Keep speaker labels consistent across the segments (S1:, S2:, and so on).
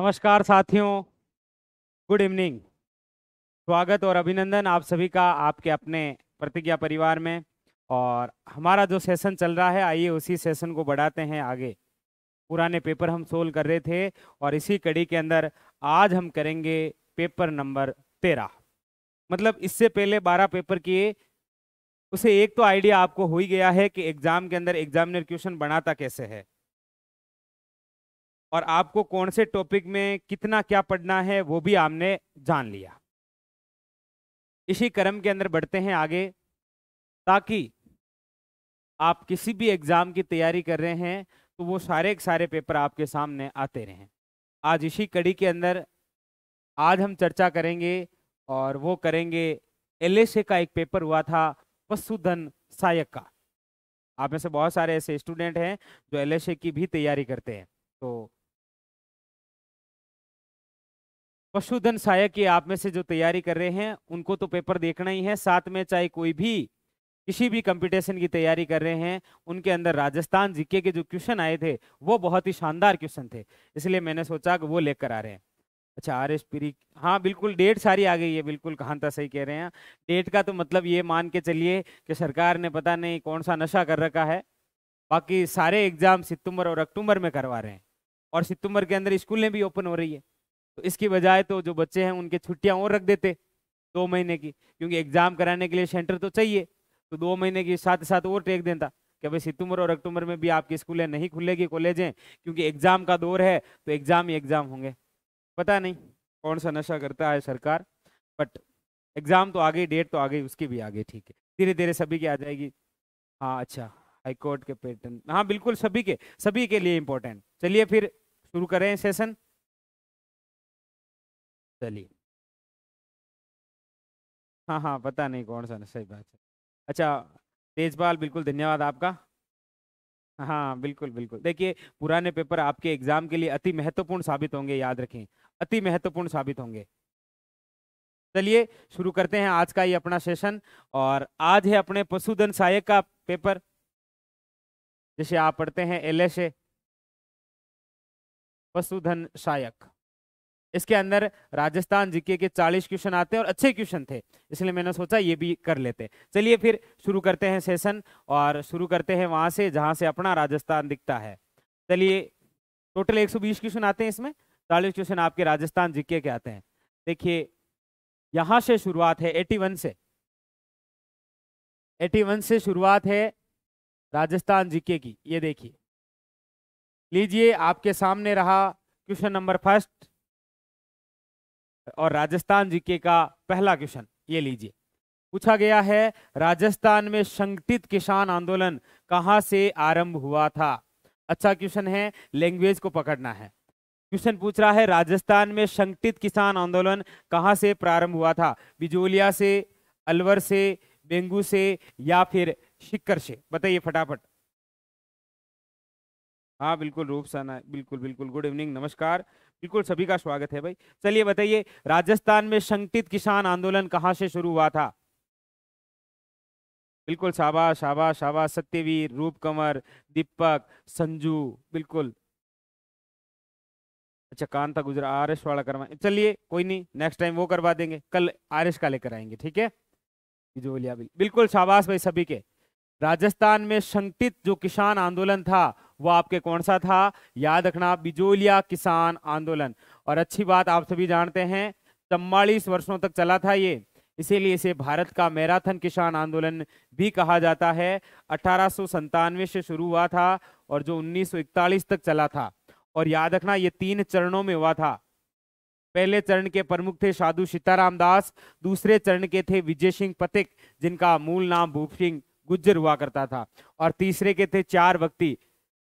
S1: नमस्कार साथियों। Good evening स्वागत और अभिनंदन आप सभी का आपके अपने प्रतिज्ञा परिवार में। और हमारा जो सेशन चल रहा है, आइए उसी सेशन को बढ़ाते हैं आगे। पुराने पेपर हम सोल्व कर रहे थे और इसी कड़ी के अंदर आज हम करेंगे पेपर नंबर तेरह। मतलब इससे पहले बारह पेपर किए, उसे एक तो आइडिया आपको हो ही गया है कि एग्ज़ाम के अंदर एग्जामिनर क्वेश्चन बनाता कैसे है। और आपको कौन से टॉपिक में कितना क्या पढ़ना है, वो भी आपने जान लिया। इसी क्रम के अंदर बढ़ते हैं आगे, ताकि आप किसी भी एग्ज़ाम की तैयारी कर रहे हैं तो वो सारे के सारे पेपर आपके सामने आते रहें। आज इसी कड़ी के अंदर, आज हम चर्चा करेंगे और वो करेंगे एल का एक पेपर हुआ था, पशुधन सहायक का। आप में से बहुत सारे ऐसे स्टूडेंट हैं, जो एलएसए की भी तैयारी करते हैं। तो पशुधन सहायक की आप में से जो तैयारी कर रहे हैं, उनको तो पेपर देखना ही है। साथ में चाहे कोई भी, किसी भी कंपटीशन की तैयारी कर रहे हैं, उनके अंदर राजस्थान जीके के जो क्वेश्चन आए थे, वो बहुत ही शानदार क्वेश्चन थे। इसलिए मैंने सोचा कि वो लेकर आ रहे हैं। अच्छा आर एस पी हाँ बिल्कुल, डेट सारी आ गई है, बिल्कुल कहानता सही कह रहे हैं। डेट का तो मतलब ये मान के चलिए कि सरकार ने पता नहीं कौन सा नशा कर रखा है। बाकी सारे एग्ज़ाम सितंबर और अक्टूबर में करवा रहे हैं। और सितंबर के अंदर स्कूलें भी ओपन हो रही है। तो इसकी बजाय तो जो बच्चे हैं उनके छुट्टियाँ और रख देते दो महीने की, क्योंकि एग्ज़ाम कराने के लिए सेंटर तो चाहिए। तो दो महीने की साथ साथ और टेक देता कि भाई सितंबर और अक्टूबर में भी आपकी स्कूलें नहीं खुलेगी कॉलेजें क्योंकि एग्ज़ाम का दौर है तो एग्ज़ाम ही एग्ज़ाम होंगे। पता नहीं कौन सा नशा करता है सरकार बट एग्ज़ाम तो आ गई डेट तो आ गई उसकी भी आ गई ठीक है। धीरे धीरे सभी की आ जाएगी। हाँ अच्छा हाईकोर्ट के पैटर्न हाँ बिल्कुल सभी के सभी के लिए इंपॉर्टेंट चलिए फिर शुरू करें सेशन चलिए। हाँ हाँ पता नहीं कौन सा सही बात है। अच्छा तेजपाल, बिल्कुल धन्यवाद आपका। हाँ बिल्कुल बिल्कुल। देखिए, पुराने पेपर आपके एग्ज़ाम के लिए अति महत्वपूर्ण साबित होंगे, याद रखें, अति महत्वपूर्ण साबित होंगे। चलिए, शुरू करते हैं आज का ये अपना सेशन और आज है अपने पशुधन सहायक का पेपर। जैसे आप पढ़ते हैं, एल पशुधन सहायक। इसके अंदर राजस्थान जीके के 40 क्वेश्चन आते हैं और अच्छे क्वेश्चन थे, इसलिए मैंने सोचा ये भी कर लेते चलिए फिर शुरू करते हैं सेशन और शुरू करते हैं वहाँ से, जहाँ से अपना राजस्थान दिखता है। चलिए, टोटल 120 क्वेश्चन आते हैं इसमें, चालीस क्वेश्चन आपके राजस्थान जीके के आते हैं। देखिए, यहाँ से शुरुआत है एटी से। एटी से शुरुआत है राजस्थान जीके की, ये देखिए। लीजिए आपके सामने रहा क्वेश्चन नंबर फ़र्स्ट और राजस्थान जीके का पहला क्वेश्चन ये लीजिए। पूछा गया है, राजस्थान में संगठित किसान आंदोलन कहाँ से आरंभ हुआ था? अच्छा क्वेश्चन है, लैंग्वेज को पकड़ना है। क्वेश्चन पूछ रहा है, राजस्थान में संगठित किसान आंदोलन कहाँ से प्रारंभ हुआ था? बिजोलिया से, अलवर से, बेंगू से या फिर शिक्कर से? बताइए फटाफट। हाँ बिल्कुल रूप साना बिल्कुल बिल्कुल। गुड इवनिंग नमस्कार। बिल्कुल सभी का स्वागत है भाई। चलिए बताइए, राजस्थान में संगठित किसान आंदोलन कहाँ से शुरू हुआ था? बिल्कुल शाबा शाबा शाबा सत्यवीर रूप कंवर दीपक, संजू, बिल्कुल। अच्छा कांता गुजरा आर एस वाला करवा, चलिए, कोई नहीं नेक्स्ट टाइम वो करवा देंगे, कल आर एस का लेकर आएँगे, ठीक है? बिल्कुल शाबाश भाई सभी के। राजस्थान में संगठित जो किसान आंदोलन था, वो आपके कौन सा था? याद रखना बिजोलिया किसान आंदोलन। और अच्छी बात आप सभी जानते हैं चम्बालीस वर्षों तक चला था ये। इसीलिए इसे भारत का मैराथन किसान आंदोलन भी कहा जाता है। अठारह से शुरू हुआ था और जो 1941 तक चला था। और याद रखना ये तीन चरणों में हुआ था। पहले चरण के प्रमुख थे साधु सीताराम दास, दूसरे चरण के थे विजय सिंह पथिक, जिनका मूल नाम भूप सिंह गुज्जर हुआ करता था। और तीसरे के थे चार व्यक्ति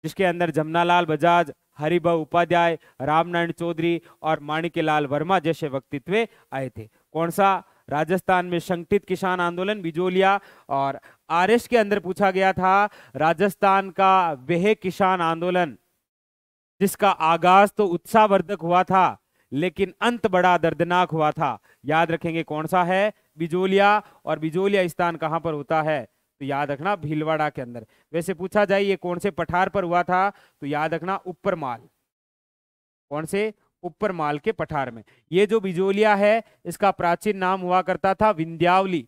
S1: जिसके अंदर जमनालाल बजाज हरिभा उपाध्याय, रामनारायण चौधरी और माणिक्यलाल वर्मा जैसे व्यक्तित्व आए थे। कौन सा? राजस्थान में संगठित किसान आंदोलन, बिजोलिया और आरएस के अंदर पूछा गया था, राजस्थान का वह किसान आंदोलन, जिसका आगाज़ तो उत्साहवर्धक हुआ था, लेकिन अंत बड़ा दर्दनाक हुआ था। याद रखेंगे कौन सा है? बिजोलिया। और बिजोलिया स्थान कहाँ पर होता है? तो याद रखना भीलवाड़ा के अंदर। वैसे पूछा जाए, ये कौन से पठार पर हुआ था? तो याद रखना ऊपर माल कौन से? ऊपर माल के पठार में। ये जो बिजोलिया है, इसका प्राचीन नाम हुआ करता था विंध्यावली।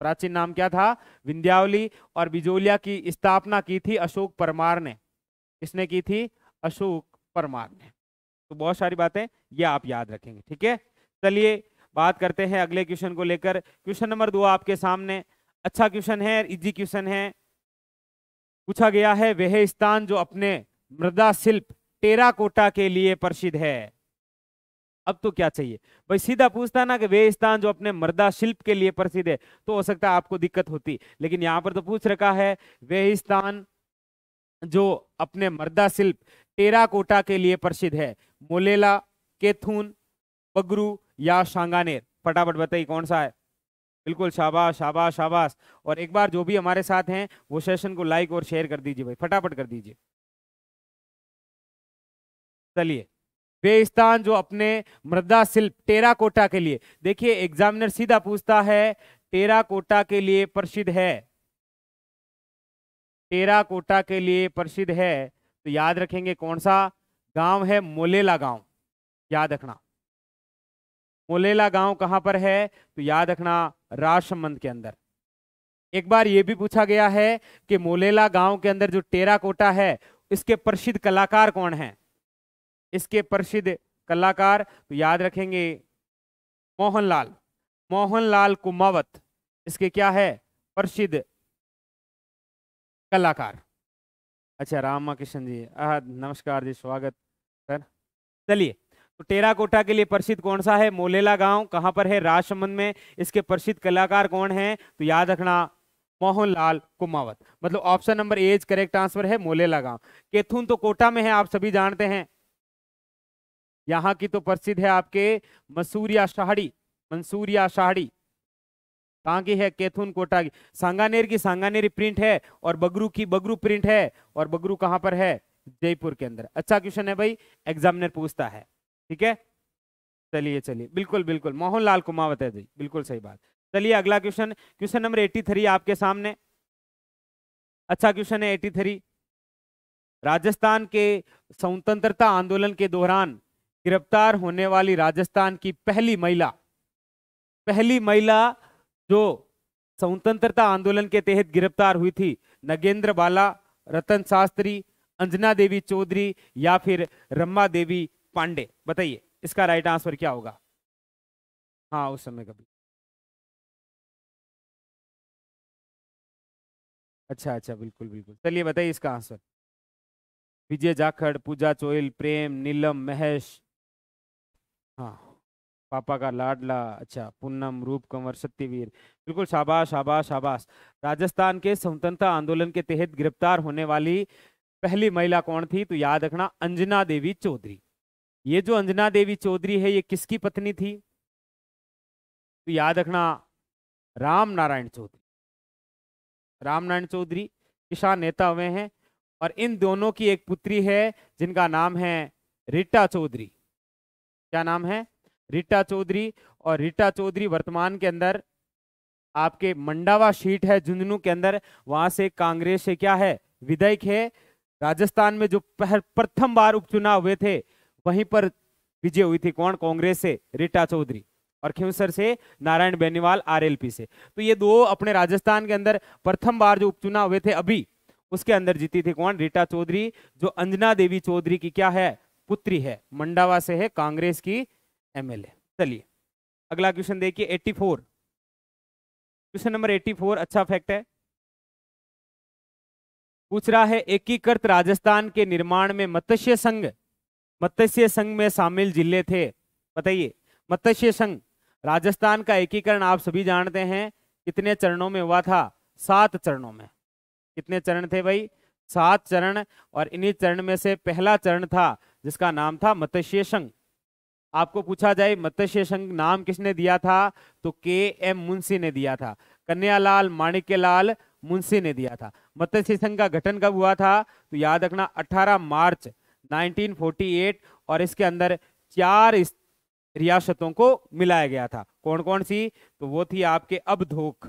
S1: प्राचीन नाम क्या था? विंध्यावली। और बिजोलिया की स्थापना की थी अशोक परमार ने। किसने की थी? अशोक परमार ने। तो बहुत सारी बातें ये आप याद रखेंगे, ठीक है? चलिए, बात करते हैं अगले क्वेश्चन को लेकर। क्वेश्चन नंबर दो आपके सामने। अच्छा क्वेश्चन है इजी क्वेश्चन है। पूछा गया है वह स्थान जो अपने मृदा शिल्प टेराकोटा के लिए प्रसिद्ध है। अब तो क्या चाहिए? भाई सीधा पूछता ना कि वे स्थान जो अपने मृदा शिल्प के लिए प्रसिद्ध है तो हो सकता है आपको दिक्कत होती। लेकिन यहाँ पर तो पूछ रखा है वह स्थान जो अपने मृदा शिल्प टेराकोटा के लिए प्रसिद्ध है, मोलेला, केथून पगरू या शांगानेर। फटाफट बताइए कौन सा है? बिल्कुल, शाबाश शाबाश शाबाश। और एक बार जो भी हमारे साथ हैं, वो सेशन को लाइक और शेयर कर दीजिए भाई, फटाफट कर दीजिए। चलिए वे स्थान जो अपने मृदा शिल्प टेरा कोटा के लिए, देखिए एग्जामिनर सीधा पूछता है टेरा कोटा के लिए प्रसिद्ध है? टेरा कोटा के लिए प्रसिद्ध है? तो याद रखेंगे कौन सा? गाँव है मोलेला गाँव। याद रखना। मोलेला गाँव कहाँ पर है? तो याद रखना राजसमंद के अंदर। एक बार यह भी पूछा गया है कि मोलेला गाँव के अंदर जो टेराकोटा है, इसके प्रसिद्ध कलाकार कौन हैं? इसके प्रसिद्ध कलाकार तो याद रखेंगे, मोहनलाल। मोहनलाल कुमावत, इसके क्या है? प्रसिद्ध कलाकार। अच्छा रामा किशन जी नमस्कार जी, स्वागत, सर। चलिए। तो टेराकोटा के लिए प्रसिद्ध कौन सा है? मोलेला गाँव। कहाँ पर है? राजसमंद में। इसके प्रसिद्ध कलाकार कौन है? तो याद रखना, मोहनलाल कुमावत। मतलब option number is correct answer है मोलेला गाँव। केथुन तो कोटा में है, आप सभी जानते हैं। यहाँ की तो प्रसिद्ध है आपके मसूरिया शाहड़ी, मंसूरिया शाहड़ी। कहाँ की है? केथुन कोटा की। सांगानेर की सांगानेरी प्रिंट है और बगरू की बगरू प्रिंट है और बगरू कहाँ पर है? जयपुर के अंदर। अच्छा क्वेश्चन है भाई, एग्जामिनर पूछता है। ठीक है? चलिए चलिए। बिल्कुल बिल्कुल। मोहनलाल कुमावत है जी। बिल्कुल सही बात। चलिए, अगला question question number eighty three आपके सामने। अच्छा क्वेश्चन है एट्टी थ्री राजस्थान के स्वतंत्रता आंदोलन के दौरान गिरफ़्तार होने वाली राजस्थान की पहली महिला पहली महिला जो स्वतंत्रता आंदोलन के तहत गिरफ़्तार हुई थी, नगेंद्र बाला, रतन शास्त्री, अंजना देवी चौधरी या फिर रम्मा देवी पांडे, बताइए, इसका राइट आंसर क्या होगा? हाँ उस समय कभी अच्छा अच्छा बिल्कुल बिल्कुल। चलिए, बताइए इसका आंसर विजय जाखड़, पूजा चोइल प्रेम, नीलम, महेश। हाँ पापा का लाडला अच्छा पूनम, रूप कंवर, सत्यवीर। बिल्कुल, शाबाश शाबाश शाबाश। राजस्थान के स्वतंत्रता आंदोलन के तहत गिरफ़्तार होने वाली पहली महिला कौन थी? तो याद रखना, अंजना देवी चौधरी। ये जो अंजना देवी चौधरी है, ये किसकी पत्नी थी? तो याद रखना, राम नारायण चौधरी। राम नारायण चौधरी किसान नेता हुए हैं, और इन दोनों की एक पुत्री है, जिनका नाम है रीटा चौधरी। क्या नाम है? रीटा चौधरी, और रीटा चौधरी वर्तमान के अंदर, आपके मंडावा सीट है, झुंझुनू के अंदर, वहाँ से कांग्रेस से क्या है, विधायक है, राजस्थान में जो प्रथम बार उपचुनाव हुए थे वहीं पर विजय हुई थी कौन? कांग्रेस से, रीटा चौधरी। और खिवसर से, नारायण बेनीवाल, आरएलपी से। तो ये दो अपने राजस्थान के अंदर प्रथम बार जो उपचुनाव हुए थे अभी, उसके अंदर जीती थी कौन? रीटा चौधरी, जो अंजना देवी चौधरी की क्या है? पुत्री है। मंडावा से है, कांग्रेस की एमएलए। चलिए, अगला क्वेश्चन देखिए 84 क्वेश्चन नंबर 84 अच्छा फैक्ट है। पूछ रहा है, एकीकृत राजस्थान के निर्माण में मत्स्य संघ मत्स्य संघ में शामिल ज़िले थे। बताइए, मत्स्य संघ, राजस्थान का एकीकरण आप सभी जानते हैं, कितने चरणों में हुआ था? सात चरणों में। कितने चरण थे भाई? सात चरण और इन्हीं चरण में से पहला चरण था, जिसका नाम था मत्स्य संघ। आपको पूछा जाए, मत्स्य संघ नाम किसने दिया था? तो के एम मुंशी ने दिया था। कन्यालाल, माणिक्यलाल मुंशी ने दिया था। मत्स्य संघ का गठन कब हुआ था? तो याद रखना 18 मार्च 1948 और इसके अंदर चार रियासतों को मिलाया गया था। कौन कौन सी? तो वो थी आपके अब अबधोक।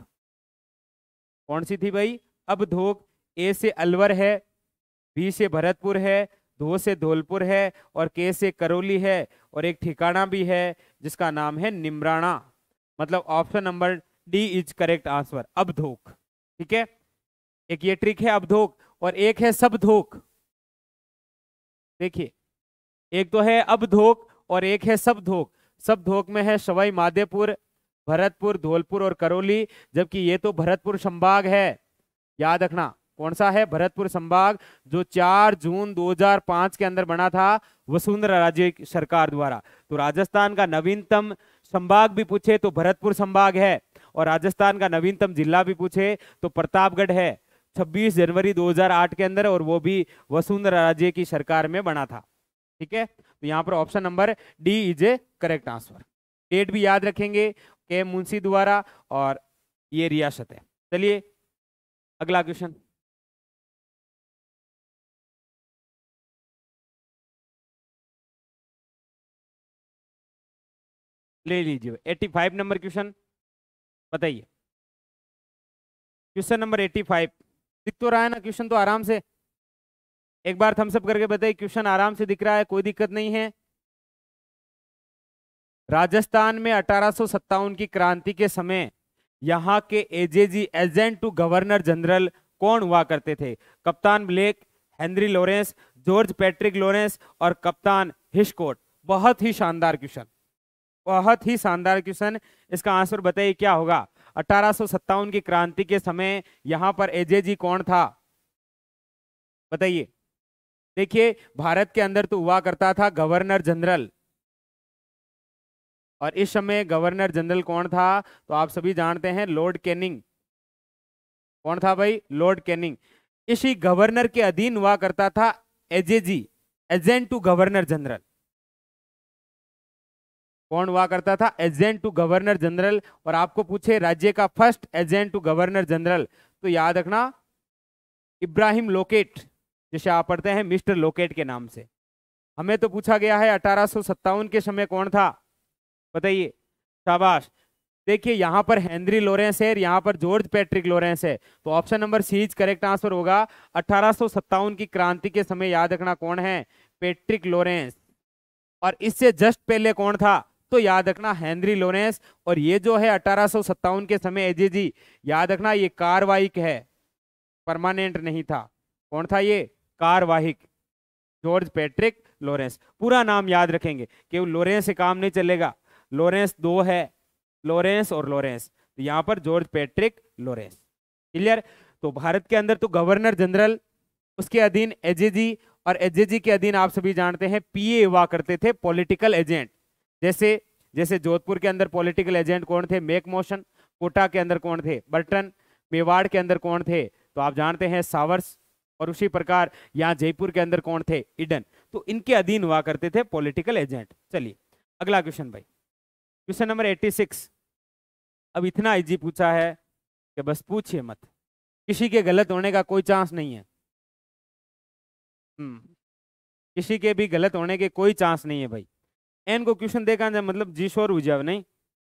S1: कौन सी थी भाई? अब अबधोक। ए से अलवर है, बी से भरतपुर है धो से धौलपुर है और के से करौली है और एक ठिकाना भी है जिसका नाम है निमराना। मतलब option number D is correct answer, अबधोक। ठीक है? एक ये ट्रिक है अबधोक और एक है सब सबधोक। देखिए, एक तो है अब धोक और एक है सब धोक सब धोक में है सवाई माधेपुर, भरतपुर, धौलपुर और करौली, जबकि ये तो भरतपुर संभाग है। याद रखना, कौन सा है भरतपुर संभाग, जो 4 जून 2005 के अंदर बना था वसुंधरा राज्य सरकार द्वारा। तो राजस्थान का नवीनतम संभाग भी पूछे तो भरतपुर संभाग है और राजस्थान का नवीनतम जिला भी पूछे तो प्रतापगढ़ है। 26 जनवरी 2008 के अंदर और वो भी वसुंधरा राज्य की सरकार में बना था। ठीक है? तो यहाँ पर option number D is a correct answer date भी याद रखेंगे के मुंशी द्वारा और ये रियासत है चलिए, अगला क्वेश्चन ले लीजिए 85 नंबर क्वेश्चन बताइए। क्वेश्चन नंबर 85 दिख तो रहा है ना, क्वेश्चन तो आराम से। एक बार थम्सअप करके बताइए, क्वेश्चन आराम से दिख रहा है, कोई दिक्कत नहीं है। राजस्थान में अठारह सौ सत्तावन की क्रांति के समय यहाँ के AGG agent to governor general कौन हुआ करते थे? कप्तान Blake, Henry Lawrence, George Patrick Lawrence और कप्तान हिशकोट। बहुत ही शानदार क्वेश्चन। बहुत ही शानदार क्वेश्चन। इसका आंसर बताइए, क्या होगा? अठारह की क्रांति के समय यहाँ पर एजेजी कौन था? बताइए। देखिए, भारत के अंदर तो हुआ करता था गवर्नर जनरल। और इस समय गवर्नर जनरल कौन था? तो आप सभी जानते हैं लॉर्ड कैनिंग। कौन था भाई? Lord Canning. इसी गवर्नर के अधीन हुआ करता था AGG agent to governor general. कौन हुआ करता था? Agent to governor general. और आपको पूछे, राज्य का first agent to governor general. तो याद रखना, इब्राहिम लोकेट, जिसे आप पढ़ते हैं, मिस्टर लोकेट के नाम से। हमें तो पूछा गया है, अठारह के समय कौन था? बताइए। शाबाश। देखिए, यहाँ पर हेनरी लोरेंस है यहाँ पर जॉर्ज पैट्रिक लोरेंस है। तो option number C is correct answer होगा। अठारह की क्रांति के समय याद रखना कौन है? Patrick Lawrence. और इससे जस्ट पहले कौन था? तो याद रखना, हेनरी लोरेंस और ये जो है अठारह सौ सत्तावन के समय एजेजी याद रखना, ये कारवाहिक है। परमानेंट नहीं था। कौन था ये? कारवाहिक जॉर्ज पैट्रिक लोरेंस। पूरा नाम याद रखेंगे। केवल लोरेंस से काम नहीं चलेगा। लोरेंस दो है, लोरेंस और लोरेंस। तो यहाँ पर जॉर्ज पैट्रिक, लोरेंस। क्लियर? तो भारत के अंदर तो गवर्नर जनरल, उसके अधीन एजेजी और एजेजी के अधीन आप सभी जानते हैं पीए हुआ करते थे, पॉलिटिकल एजेंट। जैसे जैसे जोधपुर के अंदर पॉलिटिकल एजेंट कौन थे? मेक मोशन कोटा के अंदर कौन थे? बर्टन मेवाड़ के अंदर कौन थे? तो आप जानते हैं सावर्स और उसी प्रकार यहाँ जयपुर के अंदर कौन थे? इडन। तो इनके अधीन हुआ करते थे पॉलिटिकल एजेंट चलिए, अगला क्वेश्चन भाई। क्वेश्चन नंबर 86 अब इतना इजी पूछा है कि बस पूछिए मत। किसी के गलत होने का कोई चांस नहीं है। हम्म किसी के भी गलत होने के कोई चांस नहीं है भाई। एन को क्वेश्चन देखा जाए मतलब जी शोर हो जाए नहीं?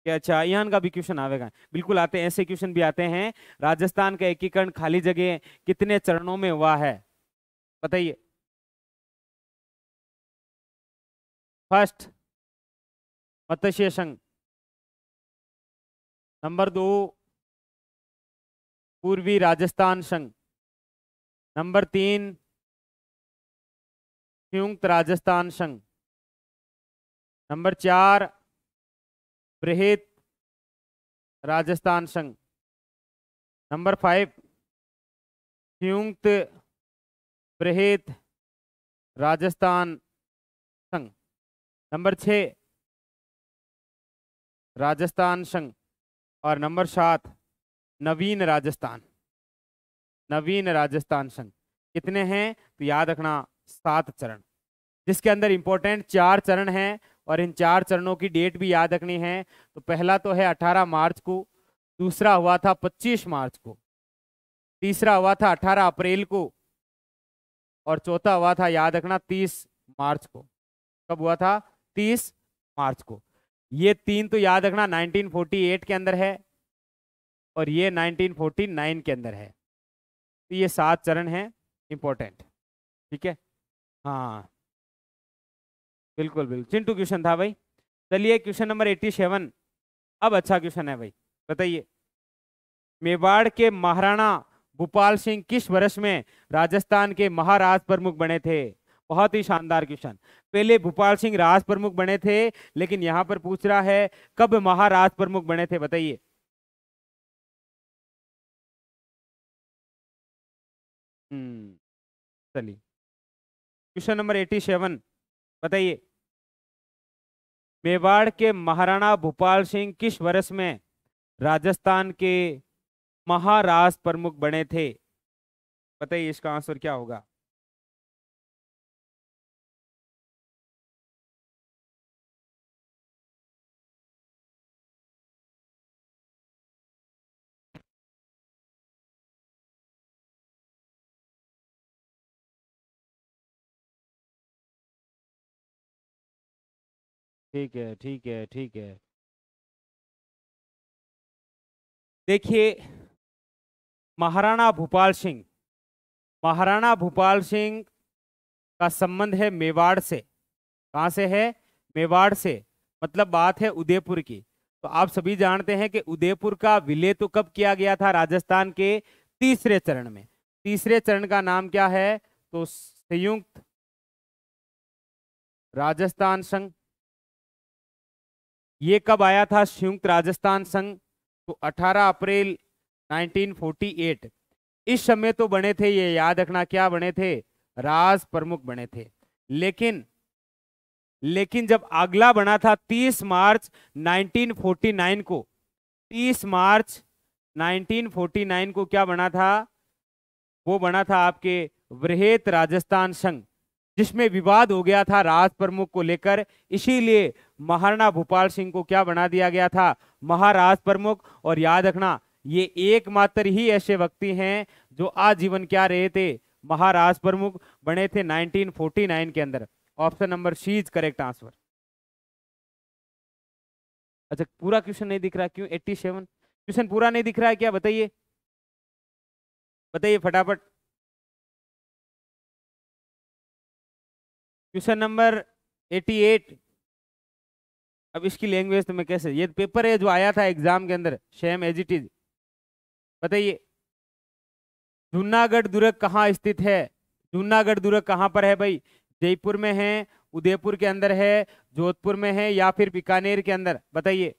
S1: कि अच्छा यहाँ का भी क्वेश्चन आवेगा। बिल्कुल आते हैं ऐसे क्वेश्चन भी आते हैं। राजस्थान का एकीकरण खाली जगह कितने चरणों में हुआ है? बताइए। फ़र्स्ट, मत्स्य संघ। नंबर दो, पूर्वी राजस्थान संघ। नंबर तीन, संयुक्त राजस्थान संघ। नंबर चार, बृहत राजस्थान संघ। नंबर फाइव संयुक्त बृहत राजस्थान संघ। नंबर छ राजस्थान संघ। और नंबर सात, नवीन राजस्थान। नवीन राजस्थान संघ। कितने हैं? तो याद रखना सात चरण। जिसके अंदर इंपॉर्टेंट चार चरण हैं और इन चार चरणों की डेट भी याद रखनी है। तो पहला तो है 18 मार्च को, दूसरा हुआ था 25 मार्च को, तीसरा हुआ था 18 अप्रैल को और चौथा हुआ था याद रखना 30 मार्च को। कब हुआ था? 30 मार्च को। ये तीन तो याद रखना 1948 के अंदर है और ये 1949 के अंदर है। तो ये सात चरण हैं इंपॉर्टेंट ठीक है? हाँ। बिल्कुल बिल्कुल। चिंटू क्वेश्चन था भाई। चलिए, क्वेश्चन नंबर एट्टी सेवन। अब अच्छा क्वेश्चन है भाई, बताइए। मेवाड़ के महाराणा भूपाल सिंह किस वर्ष में राजस्थान के महाराज प्रमुख बने थे? बहुत ही शानदार क्वेश्चन। पहले भूपाल सिंह राज प्रमुख बने थे, लेकिन यहाँ पर पूछ रहा है, कब महाराज प्रमुख बने थे, बताइए। हम्म चलिए। Question number eighty seven. बताइए। मेवाड़ के महाराणा भूपाल सिंह किस वर्ष में राजस्थान के महाराज प्रमुख बने थे? बताइए इसका आंसर क्या होगा? ठीक है ठीक है ठीक है। देखिए, महाराणा भूपाल सिंह, महाराणा भूपाल सिंह का संबंध है मेवाड़ से। कहाँ से है? मेवाड़ से। मतलब बात है उदयपुर की। तो आप सभी जानते हैं कि उदयपुर का विलय तो कब किया गया था राजस्थान के तीसरे चरण में? तीसरे चरण का नाम क्या है? तो संयुक्त राजस्थान संघ। ये कब आया था संयुक्त राजस्थान संघ? तो 18 अप्रैल 1948 इस समय तो बने थे, ये याद रखना क्या बने थे? राज प्रमुख बने थे। लेकिन लेकिन जब अगला बना था 30 मार्च 1949 को 30 मार्च 1949 को क्या बना था? वो बना था आपके वृहत राजस्थान संघ, जिसमें विवाद हो गया था राज प्रमुख को लेकर। इसीलिए महाराणा भोपाल सिंह को क्या बना दिया गया था? महाराज प्रमुख। और याद रखना, ये एकमात्र ही ऐसे व्यक्ति हैं जो आजीवन क्या रहे थे? महाराज प्रमुख बने थे 1949 के अंदर। Option number C is correct answer. अच्छा पूरा क्वेश्चन नहीं दिख रहा क्यों? 87 क्वेश्चन पूरा नहीं दिख रहा है क्या? बताइए। बताइए फटाफट। क्वेश्चन नंबर 88 अब इसकी लैंग्वेज तो मैं कैसे? ये पेपर है जो आया था एग्ज़ाम के अंदर शेम एज इट इज़ बताइए। जूनागढ़ दुर्ग कहाँ स्थित है? जूनागढ़ दुर्ग कहाँ पर है भाई? जयपुर में है, उदयपुर के अंदर है, जोधपुर में है या फिर बीकानेर के अंदर? बताइए।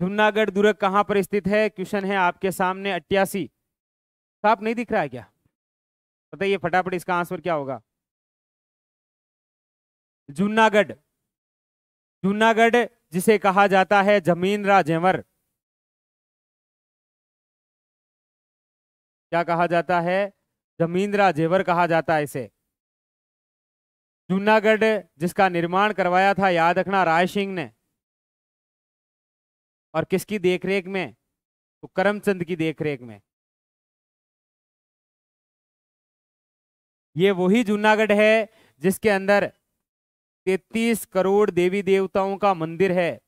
S1: जूनागढ़ दुर्ग कहाँ पर स्थित है? क्वेश्चन है आपके सामने अट्ठासी साफ़ नहीं दिख रहा है क्या? बताइए फटाफट इसका आंसर क्या होगा? जूनागढ़। जूनागढ़, जिसे कहा जाता है ज़मीन राजेवर। क्या कहा जाता है? जमींद्रा जेवर कहा जाता है इसे। जूनागढ़, जिसका निर्माण करवाया था, याद रखना राय सिंह ने। और किसकी देखरेख में? तो करमचंद की देखरेख में। ये वही जूनागढ़ है, जिसके अंदर 33 करोड़ देवी देवताओं का मंदिर है।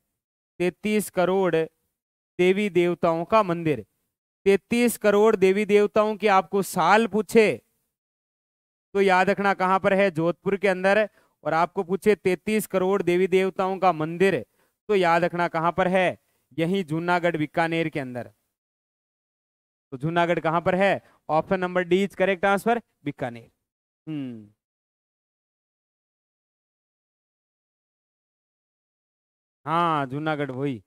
S1: 33 करोड़ देवी देवताओं का मंदिर। तैतीस करोड़ देवी देवताओं की आपको साल पूछे। तो याद रखना कहाँ पर है? जोधपुर के अंदर। और आपको पूछे तैतीस करोड़ देवी देवताओं का मंदिर। तो याद रखना कहाँ पर है? यही जूनागढ़, बीकानेर के अंदर। तो जूनागढ़ कहाँ पर है? Option number D is correct answer, Bikaner. हम्म। हाँ जूनागढ़ वही।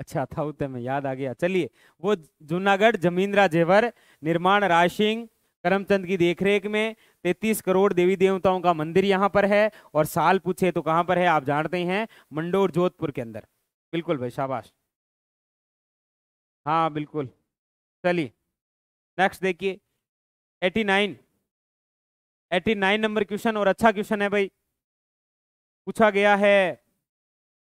S1: अच्छा था उतने में याद आ गया। चलिए, वो जूनागढ़ जमींद्रा जेवर निर्माण सिंह करमचंद की देखरेख में तैतीस करोड़ देवी देवताओं का मंदिर यहाँ पर है और साल पूछे तो कहाँ पर है, आप जानते हैं मंडोर जोधपुर के अंदर। बिल्कुल भाई, शाबाश। हाँ बिल्कुल। चलिए नेक्स्ट देखिए। Eighty nine. Eighty nine number question और अच्छा क्वेश्चन है भाई। पूछा गया है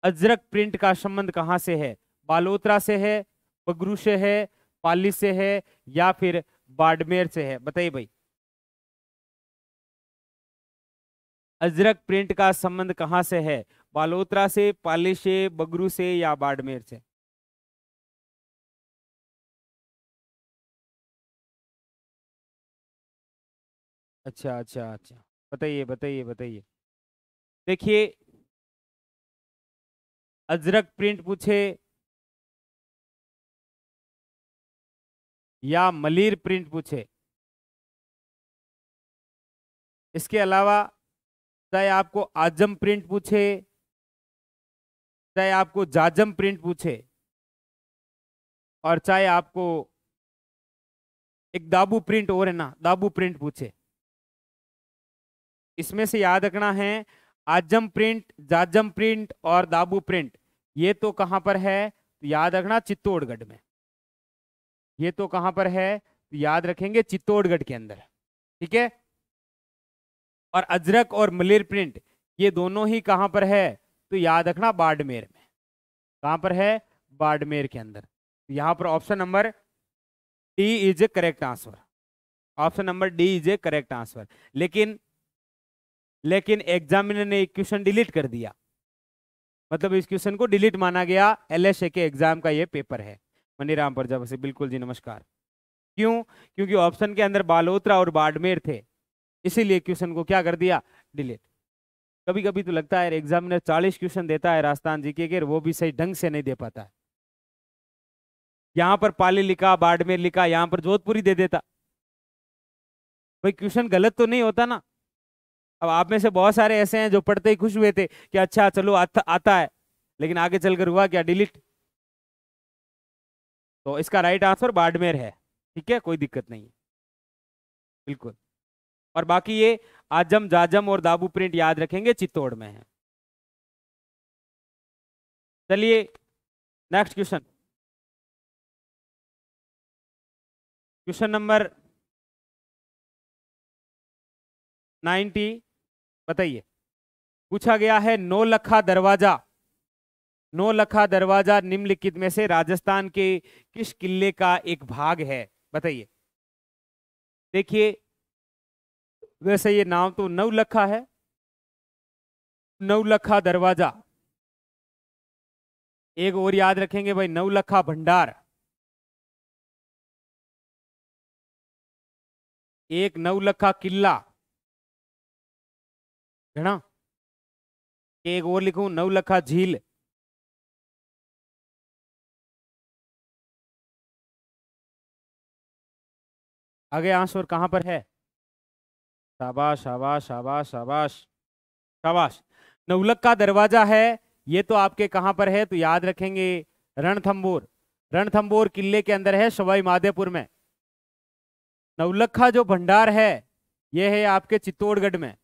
S1: अजरक प्रिंट का संबंध कहाँ से है? बालोत्रा से है, बगरू से है, पाली से है या फिर बाड़मेर से है? बताइए भाई। अजरक प्रिंट का संबंध कहाँ से है? बालोत्रा से, पाली से, बगरू से या बाड़मेर से? अच्छा अच्छा अच्छा। बताइए बताइए बताइए। देखिए अजरक प्रिंट पूछे, या मलिर प्रिंट पूछे। इसके अलावा, चाहे आपको आज़म प्रिंट पूछे, चाहे आपको जाजम प्रिंट पूछे, और चाहे आपको एक दाबू प्रिंट और है ना, दाबू प्रिंट पूछे। इसमें से याद रखना है, आज़म प्रिंट, जाजम प्रिंट और दाबू प्रिंट। ये तो कहाँ पर है? तो याद रखना चित्तौड़गढ़ में। ये तो कहाँ पर है? तो याद रखेंगे चित्तौड़गढ़ के अंदर। ठीक है? और अजरक और मलिर प्रिंट, ये दोनों ही कहाँ पर है? तो याद रखना बाड़मेर में। कहाँ पर है? बाड़मेर के अंदर। तो यहाँ पर option number D is a correct answer. Option number D is a correct answer. लेकिन लेकिन एग्जामिनर ने एक क्वेश्चन डिलीट कर दिया। मतलब इस क्वेश्चन को डिलीट माना गया। एलएसए के एग्ज़ाम का ये पेपर है। मनीराम प्रजापति बिल्कुल जी, नमस्कार। क्यों? क्योंकि ऑप्शन के अंदर बालोत्रा और बाड़मेर थे। इसीलिए क्वेश्चन को क्या कर दिया? डिलीट कभी कभी तो लगता है एग्जामिनर चालीस क्वेश्चन देता है राजस्थान जी के वो भी सही ढंग से नहीं दे पाता। है यहाँ पर पाली लिखा, बाड़मेर लिखा, यहाँ पर जोधपुरी दे देता। भाई क्वेश्चन गलत तो नहीं होता ना। अब आप में से बहुत सारे ऐसे हैं जो पढ़ते ही खुश हुए थे कि अच्छा चलो आता, आता है। लेकिन आगे चलकर हुआ क्या? डिलीट तो इसका राइट आंसर बाड़मेर है। ठीक है? कोई दिक्कत नहीं बिल्कुल। और बाकी ये आज़म जाजम और दाबू प्रिंट याद रखेंगे चित्तौड़ में है। चलिए next question question number ninety बताइए। पूछा गया है नौ लखा दरवाज़ा। नौ लखा दरवाज़ा निम्नलिखित में से राजस्थान के किस किले का एक भाग है? बताइए। देखिए, वैसे ये नाम तो नवलखा है। नवलखा दरवाज़ा। एक और याद रखेंगे भाई नवलखा भंडार। एक नवलखा किला। घना एक और लिखूं नवलखा झील। आगे आंसर कहाँ पर है? शाबाश शाबाश शाबाश शाबाश शाबाश। नवलक का दरवाज़ा है, ये तो आपके कहाँ पर है तो याद रखेंगे रणथंबोर रणथंबोर किले के अंदर है सवाई माधेपुर में। नवलखा जो भंडार है यह है आपके चित्तौड़गढ़ में।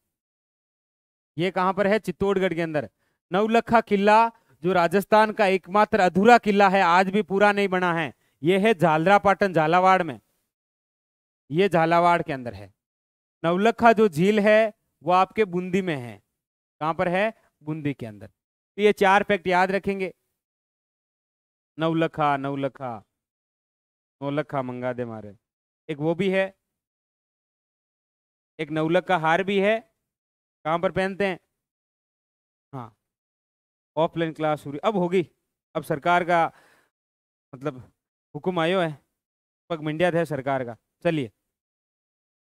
S1: ये कहाँ पर है? चित्तौड़गढ़ के अंदर। नवलखा किला, जो राजस्थान का एकमात्र अधूरा किला है, आज भी पूरा नहीं बना है। ये है झालरापाटन, झालावाड़ में। ये झालावाड़ के अंदर है। नवलखा जो झील है, वो आपके बूंदी में है। कहाँ पर है? बूंदी के अंदर। तो ये चार फैक्ट याद रखेंगे। नवलखा नवलखा नौलखा मंगा दे मारे। एक वो भी है। एक नवलखा हार भी है। कहाँ पर पहनते हैं? हाँ। ऑफलाइन क्लास हो रही अब होगी। अब सरकार का मतलब हुक्म आयो है। पग मंडिया है सरकार का। चलिए।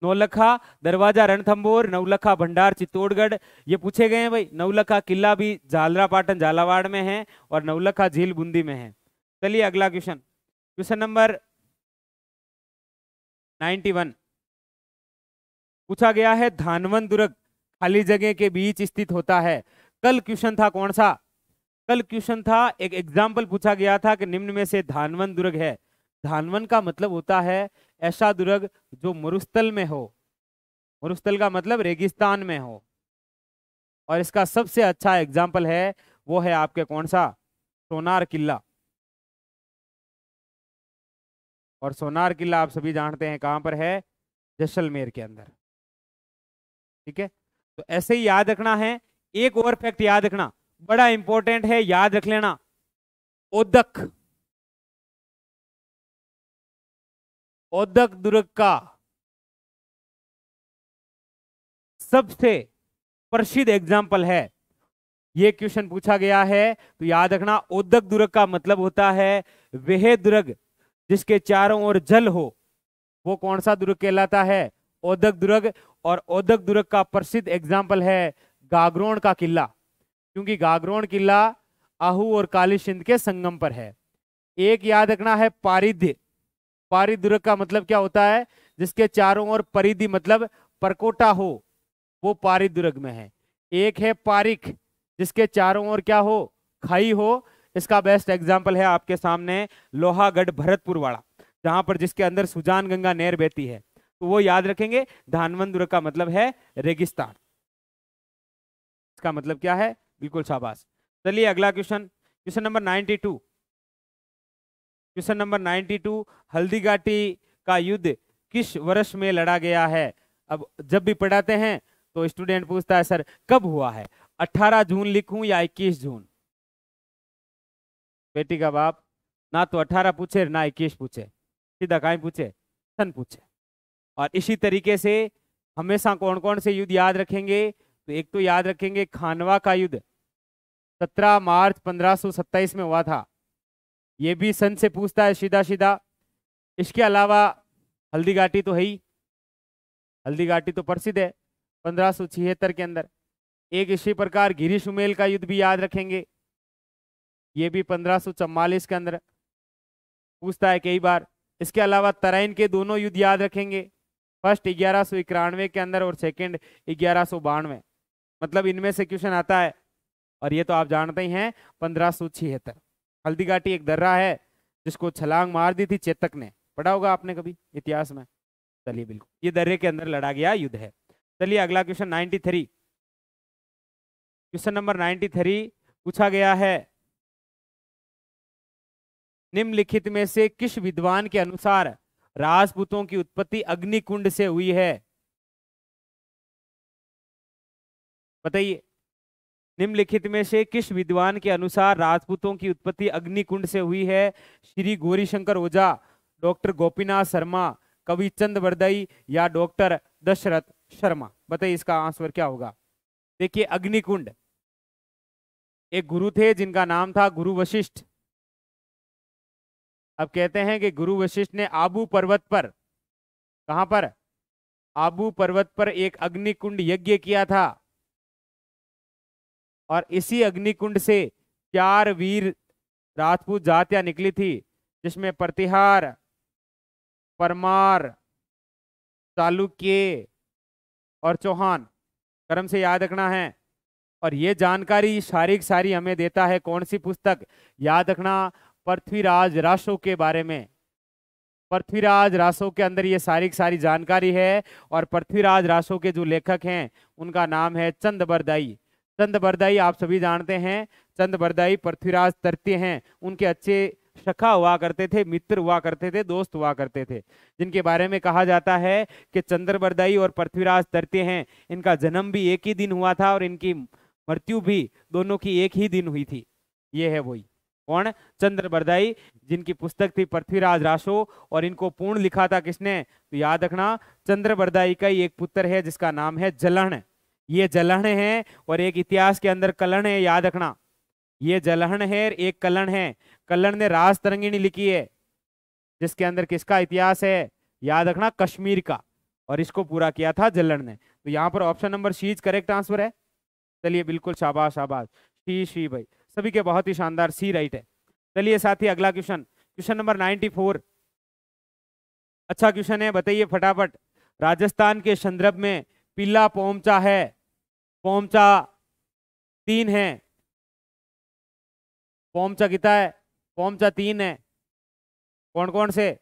S1: नौलखा, दरवाज़ा रणथंबोर नवलखा भंडार, चित्तौड़गढ़। ये पूछे गए हैं भाई नवलखा किला भी झालरा पाटन झालावाड़ में है और नवलखा झील बूंदी में है। चलिए अगला क्वेश्चन। क्वेश्चन नंबर 91 पूछा गया है धानवन दुर्ग। खाली जगह के बीच स्थित होता है। कल क्वेश्चन था कौन सा? कल क्वेश्चन था, एक एग्ज़ाम्पल पूछा गया था कि निम्न में से धानवन दुर्ग है। धानवन का मतलब होता है ऐसा दुर्ग जो मरुस्थल में हो। मरुस्थल का मतलब रेगिस्तान में हो। और इसका सबसे अच्छा एग्ज़ाम्पल है, वो है आपके कौन सा? सोनार किला। और सोनार किला आप सभी जानते हैं कहाँ पर है? जैसलमेर के अंदर। ठीक है? तो ऐसे ही याद रखना है, एक और फैक्ट याद रखना, बड़ा इंपॉर्टेंट है, याद रख लेना। ओदक। औदक दुर्ग। का सबसे प्रसिद्ध एग्ज़ाम्पल है। ये क्वेश्चन पूछा गया है तो याद रखना औदक दुर्ग का मतलब होता है वह दुर्ग जिसके चारों ओर जल हो। वो कौन सा दुर्ग कहलाता है? ओदक दुर्ग और ओदक दुर्ग का प्रसिद्ध एग्ज़ाम्पल है गागरोन का किला। क्योंकि गागरोन किला आहू और काली सिंध के संगम पर है। एक याद रखना है पारिध्य। पारिदुर्ग का मतलब क्या होता है? जिसके चारों ओर परिधि मतलब परकोटा हो, वो पारिदुर्ग में है। एक है पारिख, जिसके चारों ओर क्या हो? खाई हो। इसका बेस्ट एग्ज़ाम्पल है आपके सामने लोहागढ़ भरतपुर वाला, जहाँ पर जिसके अंदर सुजान गंगा नहर बहती है। तो वो याद रखेंगे धानवंत का मतलब है रेगिस्तान। इसका मतलब क्या है? बिल्कुल शाबाश। चलिए अगला question question number 92 question number 92 Haldighati का युद्ध किस वर्ष में लड़ा गया है? अब जब भी पढ़ाते हैं तो स्टूडेंट पूछता है, सर, कब हुआ है? 18 जून लिखूं या 21 जून? बेटी का बाप, ना तो 18 पूछे, ना 21 पूछे। सीधा कहीं पूछे, सन पूछे। और इसी तरीके से हमेशा कौन कौन से युद्ध याद रखेंगे? तो एक तो याद रखेंगे खानवा का युद्ध। 17 मार्च 1527 में हुआ था। ये भी सन से पूछता है सीधा सीधा, इसके अलावा हल्दी घाटी तो है ही। हल्दी घाटी तो प्रसिद्ध है, पंद्रह के अंदर। एक इसी प्रकार गिरी सुमेल का युद्ध भी याद रखेंगे। ये भी पंद्रह के अंदर। पूछता है कई बार, इसके अलावा तराइन के दोनों युद्ध याद रखेंगे। फ़र्स्ट ग्यारह सौ इक्यानवे के अंदर और सेकेंड ग्यारह सौ बानवे। मतलब इनमें से क्वेश्चन आता है, और ये तो आप जानते ही हैं, पंद्रह सौ छिहत्तर। हल्दी घाटी एक दर्रा है, जिसको छलांग मार दी थी चेतक ने। पढ़ा होगा आपने कभी इतिहास में? चलिए बिल्कुल, ये दर्रे के अंदर लड़ा गया, युद्ध है। चलिए अगला question ninety three question number ninety three पूछा गया है, निम्नलिखित में से किस विद्वान के अनुसार राजपूतों की उत्पत्ति अग्निकुंड से हुई है। बताइए, निम्नलिखित में से किस विद्वान के अनुसार राजपूतों की उत्पत्ति अग्निकुंड से हुई है? श्री गौरीशंकर ओझा, डॉक्टर गोपीनाथ शर्मा, कवि चंद बरदई या डॉक्टर दशरथ शर्मा? बताइए इसका आंसर क्या होगा? देखिए, अग्निकुंड। एक गुरु थे जिनका नाम था गुरु वशिष्ठ। अब कहते हैं कि गुरु वशिष्ठ ने आबू पर्वत पर, कहाँ पर? आबू पर्वत पर एक अग्निकुंड यज्ञ किया था। और इसी अग्निकुंड से चार वीर राजपूत जातियाँ निकली थी, जिसमें प्रतिहार, परमार, चालुक्य और चौहान। कर्म से याद रखना है। और ये जानकारी सारी सारी हमें देता है। कौन सी पुस्तक? याद रखना। पृथ्वीराज राशो के बारे में। पृथ्वीराज रासो के अंदर ये सारी सारी जानकारी है और पृथ्वीराज रासो के जो लेखक हैं, उनका नाम है चंद बरदाई चंद बरदाई आप सभी जानते हैं चंद बरदाई पृथ्वीराज तरते हैं। उनके अच्छे सखा हुआ करते थे, मित्र हुआ करते थे, दोस्त हुआ करते थे, जिनके बारे में कहा जाता है कि चंद्र बरदाई और पृथ्वीराज तरते हैं। इनका जन्म भी एक ही दिन हुआ था और इनकी मृत्यु भी दोनों की एक ही दिन हुई थी। ये है वही। कौन? चंद्र बरदाई, जिनकी पुस्तक थी पृथ्वीराज राशो और इनको पूर्ण लिखा था किसने? तो याद रखना, चंद्र बरदाई का एक पुत्र है, जिसका नाम है जलहन ये जलहन है, और एक इतिहास के अंदर कलण है, याद रखना। ये जलहन है एक कलण है। कलण ने राज तरंगिणी लिखी है, जिसके अंदर किसका इतिहास है? याद रखना, कश्मीर का। और इसको पूरा किया था जलन ने। तो यहाँ पर option number C correct answer है। चलिए, बिल्कुल शाबाश शाबाश। शी शी, भाई। सभी के बहुत ही शानदार सी राइट है। चलिए साथ, अगला question. Question number ninety four. अच्छा क्वेश्चन है, बताइए फटाफट। राजस्थान के संदर्भ में पीला पोमचा है। पोमचा तीन है। पोमचा कितना है? पोमचा तीन है। कौन कौन से?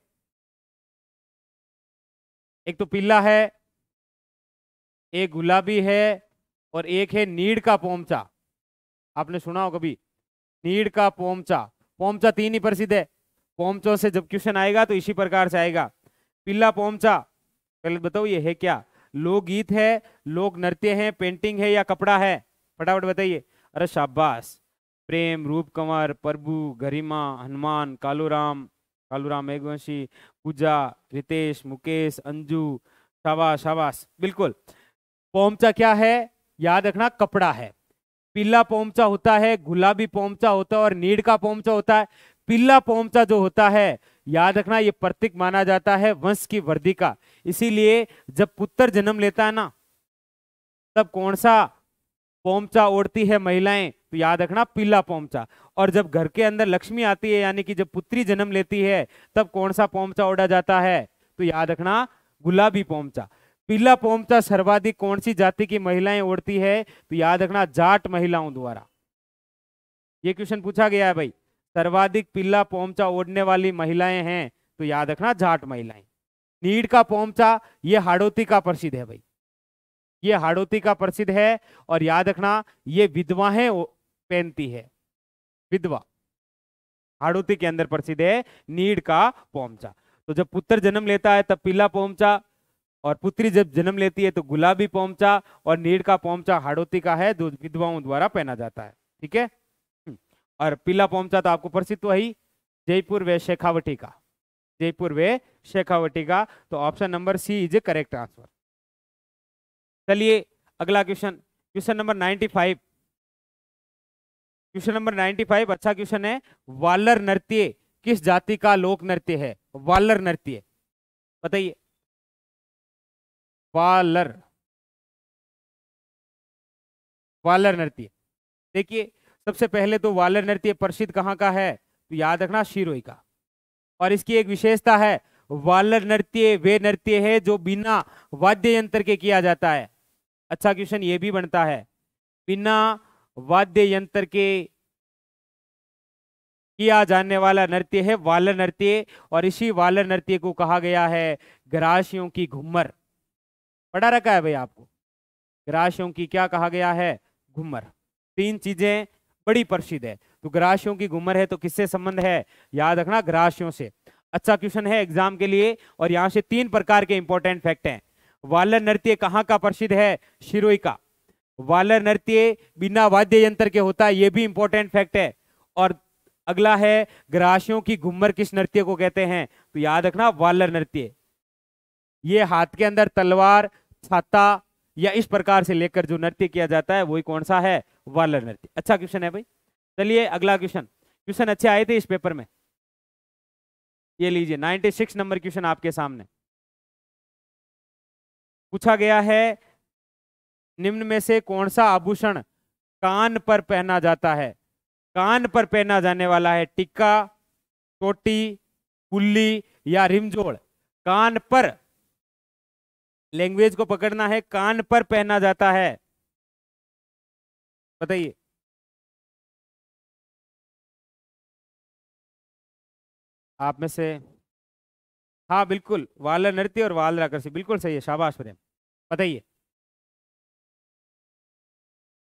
S1: एक तो पीला है, एक गुलाबी है और एक है नीड का पोमचा। आपने सुना हो कभी नीड का पोमचा। पोमचा तीन ही प्रसिद्ध है। पोमचो से जब क्वेश्चन आएगा तो इसी प्रकार से आएगा। पिल्ला पोमचा, पहले बताओ ये है क्या? लोकगीत है, लोक नृत्य है, पेंटिंग है या कपड़ा है? फटाफट बताइए। अरे शाबाश। प्रेम, रूप, कंवर, प्रभु, गरिमा, हनुमान, कालूराम कालूराम मेघवंशी, पूजा, रितेश, मुकेश, अंजू, शाबाश शाबाश। बिल्कुल। पोमचा क्या है? याद रखना, कपड़ा है। पीला पोमचा होता है, गुलाबी पोमचा होता है और नीड का पोमचा होता है। पीला पोमचा जो होता है, याद रखना ये प्रतीक माना जाता है वंश की वृद्धि का। इसीलिए जब पुत्र जन्म लेता है ना, तब कौन सा पोमचा ओढ़ती है महिलाएँ? तो याद रखना पीला पोमचा। और जब घर के अंदर लक्ष्मी आती है, यानी कि जब पुत्री जन्म लेती है, तब कौन सा पोमचा ओढ़ा जाता है? तो याद रखना गुलाबी पोमचा। पीला पोमचा सर्वाधिक कौन सी जाति की महिलाएँ ओढ़ती है? तो याद रखना जाट महिलाओं द्वारा। ये क्वेश्चन पूछा गया है भाई। सर्वाधिक पीला पोमचा ओढ़ने वाली महिलाएँ हैं तो याद रखना जाट महिलाएँ। नीड का पोमचा ये हाड़ोती का प्रसिद्ध है भाई। ये हाड़ोती का प्रसिद्ध है, और याद रखना, ये विधवाएँ पहनती है। विधवा। हाड़ोती के अंदर प्रसिद्ध है नीड का पोमचा तो जब पुत्र जन्म लेता है, तब पीला पोमचा और पुत्री जब जन्म लेती है तो गुलाबी पोमचा और नीड का पोमचा हाड़ोती का है, जो विधवाओं द्वारा पहना जाता है। ठीक है? हम्म। और पीला पोमचा तो आपको प्रसिद्ध वही जयपुर वे शेखावटी का। जयपुर वे शेखावटी का। तो option number C is a correct answer. चलिए, अगला question. Question number ninety five. Question number ninety five अच्छा क्वेश्चन है। वालर नृत्य किस जाति का लोक नृत्य है? वालर नृत्य बताइए। वालर वालर नृत्य देखिए, सबसे पहले तो वालर नृत्य प्रसिद्ध कहाँ का है? तो याद रखना शिरोई का। और इसकी एक विशेषता है वालर नृत्य वे नृत्य है जो बिना वाद्य यंत्र के किया जाता है। अच्छा क्वेश्चन ये भी बनता है। बिना वाद्य यंत्र के किया जाने वाला नृत्य है वालर नृत्य। और इसी वालर नृत्य को कहा गया है, ग्रासियों की घुमर पढ़ा रखा है भाई आपको। ग्रासियों की क्या कहा गया है? घुमर तीन चीज़ें बड़ी प्रसिद्ध है। तो ग्रासियों की घुमर है तो किससे संबंध है? याद रखना ग्रासियों से। अच्छा क्वेश्चन है एग्ज़ाम के लिए और यहाँ से तीन प्रकार के इंपॉर्टेंट फैक्ट हैं। वालर नृत्य कहाँ का प्रसिद्ध है? शिरोई का। वालर नृत्य बिना वाद्य यंत्र के होता है, ये भी इंपॉर्टेंट फैक्ट है। और अगला है, ग्रासियों की घुमर किस नृत्य को कहते हैं? तो याद रखना वालर नृत्य ये हाथ के अंदर तलवार छाता या इस प्रकार से लेकर जो नृत्य किया जाता है, वही कौन सा है? वालर नृत्य। अच्छा क्वेश्चन है भाई। चलिए अगला क्वेश्चन। क्वेश्चन अच्छे आए थे इस पेपर में? ये लीजिए 96 नंबर क्वेश्चन आपके सामने। पूछा गया है, निम्न में से कौन सा आभूषण कान पर पहना जाता है? कान पर पहना जाने वाला है टिक्का, टोटी कुल्ली या रिमजोड़ कान पर लैंग्वेज को पकड़ना है, कान पर पहना जाता है। बताइए। आप में से हाँ बिल्कुल वाल नृत्य और वाल आकर्षि बिल्कुल सही है, शाबाश प्रेम। बताइए।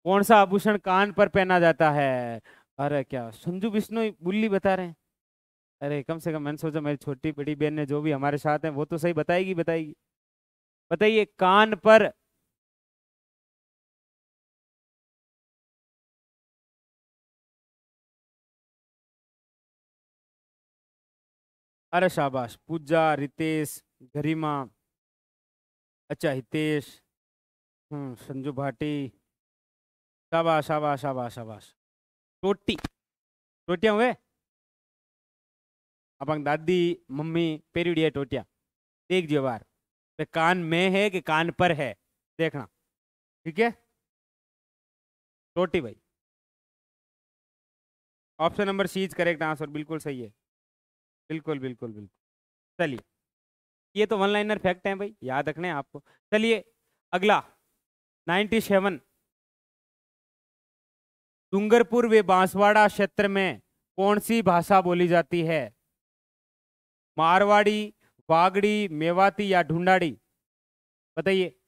S1: कौन सा आभूषण कान पर पहना जाता है? अरे क्या, संजू विष्णु बुल्ली बता रहे हैं। अरे, कम से कम मैंने सोचा मेरी छोटी बड़ी बहन ने जो भी हमारे साथ हैं, वो तो सही बताएगी बताएगी। बताइए, कान पर अरे शाबाश, पूजा, रितेश, गरिमा। अच्छा हितेश हम्म संजू भाटी। शाबाश शाबाश शाबाश शाबाश। टोटी टोटिया हुए? अपन दादी, मम्मी पेरीडिया टोटिया देख जियो बार। तो कान में है कि कान पर है? देखना। ठीक है? टोटी भाई। Option number C is correct answer, बिल्कुल सही है। बिल्कुल बिल्कुल बिल्कुल। चलिए। ये तो वन लाइनर फैक्ट है भाई, याद रखने आपको। चलिए, अगला। नाइन्टी सेवन डूंगरपुर व बांसवाड़ा क्षेत्र में कौन सी भाषा बोली जाती है? मारवाड़ी बागड़ी, मेवाती या ढूंढाड़ी? बताइए।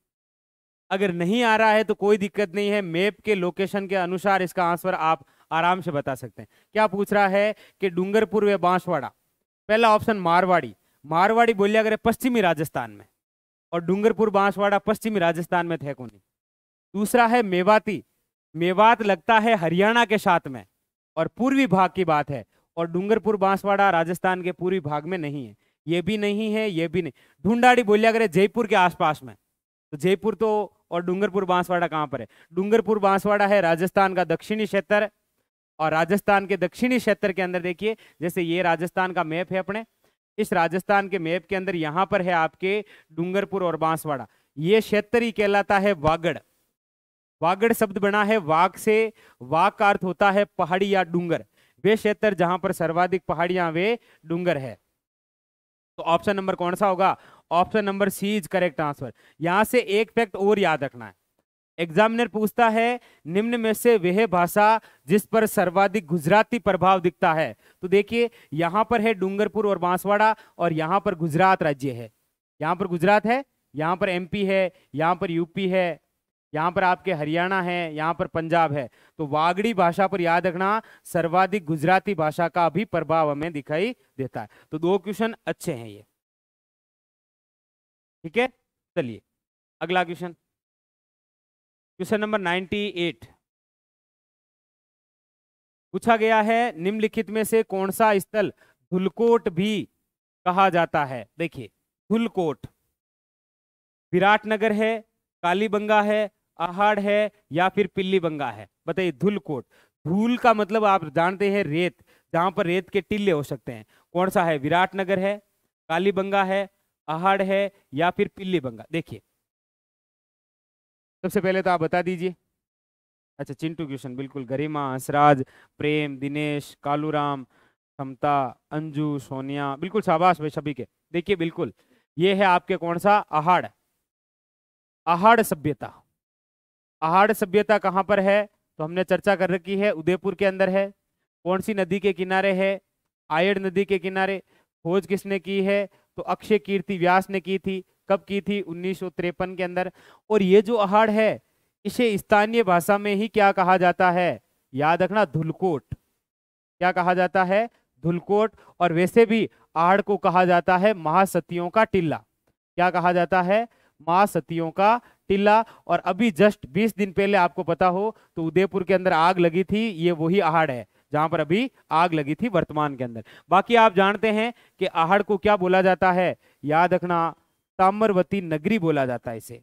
S1: अगर नहीं आ रहा है तो कोई दिक्कत नहीं है। मैप के लोकेशन के अनुसार इसका आंसर आप आराम से बता सकते हैं। क्या पूछ रहा है कि डूंगरपुर व बांसवाड़ा? पहला ऑप्शन मारवाड़ी। मारवाड़ी बोलिया करे पश्चिमी राजस्थान में। और डूंगरपुर, बांसवाड़ा पश्चिमी राजस्थान में थे कोनी? दूसरा है मेवाती। मेवात लगता है हरियाणा के साथ में। और पूर्वी भाग की बात है। और डूंगरपुर, बांसवाड़ा राजस्थान के पूर्वी भाग में नहीं है। ये भी नहीं है, ये भी नहीं। ढूंढाड़ी बोलिया करे जयपुर के आसपास में। तो जयपुर तो और डूंगरपुर बांसवाड़ा कहाँ पर है? डूंगरपुर बांसवाड़ा है राजस्थान का दक्षिणी क्षेत्र और राजस्थान के दक्षिणी क्षेत्र के अंदर देखिए, जैसे ये राजस्थान का मैप है अपने, इस राजस्थान के मैप के अंदर यहाँ पर है आपके डूंगरपुर और बांसवाड़ा। ये क्षेत्र ही कहलाता है वागड़। वागड़ शब्द बना है वाग से वाग का अर्थ होता है पहाड़ी या डूंगर। वे क्षेत्र जहाँ पर सर्वाधिक पहाड़ियाँ, वे डूंगर है। तो ऑप्शन नंबर कौन सा होगा? Option number C is correct answer यहाँ से एक फैक्ट और याद रखना है। एग्जामिनर पूछता है, निम्न में से वह भाषा जिस पर सर्वाधिक गुजराती प्रभाव दिखता है। तो देखिए, यहाँ पर है डूंगरपुर और बांसवाड़ा और यहाँ पर गुजरात राज्य है। यहाँ पर गुजरात है, यहाँ पर एमपी है, यहाँ पर यूपी है यहाँ पर आपके हरियाणा है, यहाँ पर पंजाब है। तो वागड़ी भाषा पर याद रखना, सर्वाधिक गुजराती भाषा का भी प्रभाव हमें दिखाई देता है। तो दो क्वेश्चन अच्छे हैं ये। ठीक है? चलिए, अगला क्वेश्चन क्वेश्चन नंबर 98 पूछा गया है, निम्नलिखित में से कौन सा स्थल धुलकोट भी कहा जाता है? देखिए, धुलकोट। विराटनगर है, कालीबंगा है आहाड़ है या फिर पिल्ली बंगा है? बताइए, धुलकोट। धूल का मतलब आप जानते हैं रेत, जहाँ पर रेत के टिल्ले हो सकते हैं। कौन सा है? विराटनगर है कालीबंगा है, आहाड़ है या फिर पिल्ली बंगा? देखिए। सबसे पहले तो आप बता दीजिए। अच्छा चिंटू क्वेश्चन, बिल्कुल। गरिमा, हंसराज, प्रेम, दिनेश, कालूराम क्षमता अंजू, सोनिया। बिल्कुल शाबाश भाई सभी के। देखिए, बिल्कुल। ये है आपके कौन सा? आहाड़। आहाड़ सभ्यता। आहाड़ सभ्यता कहाँ पर है? तो हमने चर्चा कर रखी है, उदयपुर के अंदर है। कौन सी नदी के किनारे है? आयड़ नदी के किनारे। खोज किसने की है? तो अक्षय कीर्ति व्यास ने की थी। कब की थी? उन्नीस के अंदर। और ये जो आहाड़ है, इसे स्थानीय भाषा में ही क्या कहा जाता है? याद रखना, धुलकोट। क्या कहा जाता है? धुलकोट। और वैसे भी आहड़ को कहा जाता है महासतियों का टिल्ला। क्या कहा जाता है? महासतियों का टिल्ला। और अभी जस्ट 20 दिन पहले आपको पता हो तो उदयपुर के अंदर आग लगी थी, ये वही आहड़ है, जहाँ पर अभी आग लगी थी वर्तमान के अंदर। बाकी आप जानते हैं कि आहड़ को क्या बोला जाता है? याद रखना, ताम्रवती नगरी बोला जाता है इसे,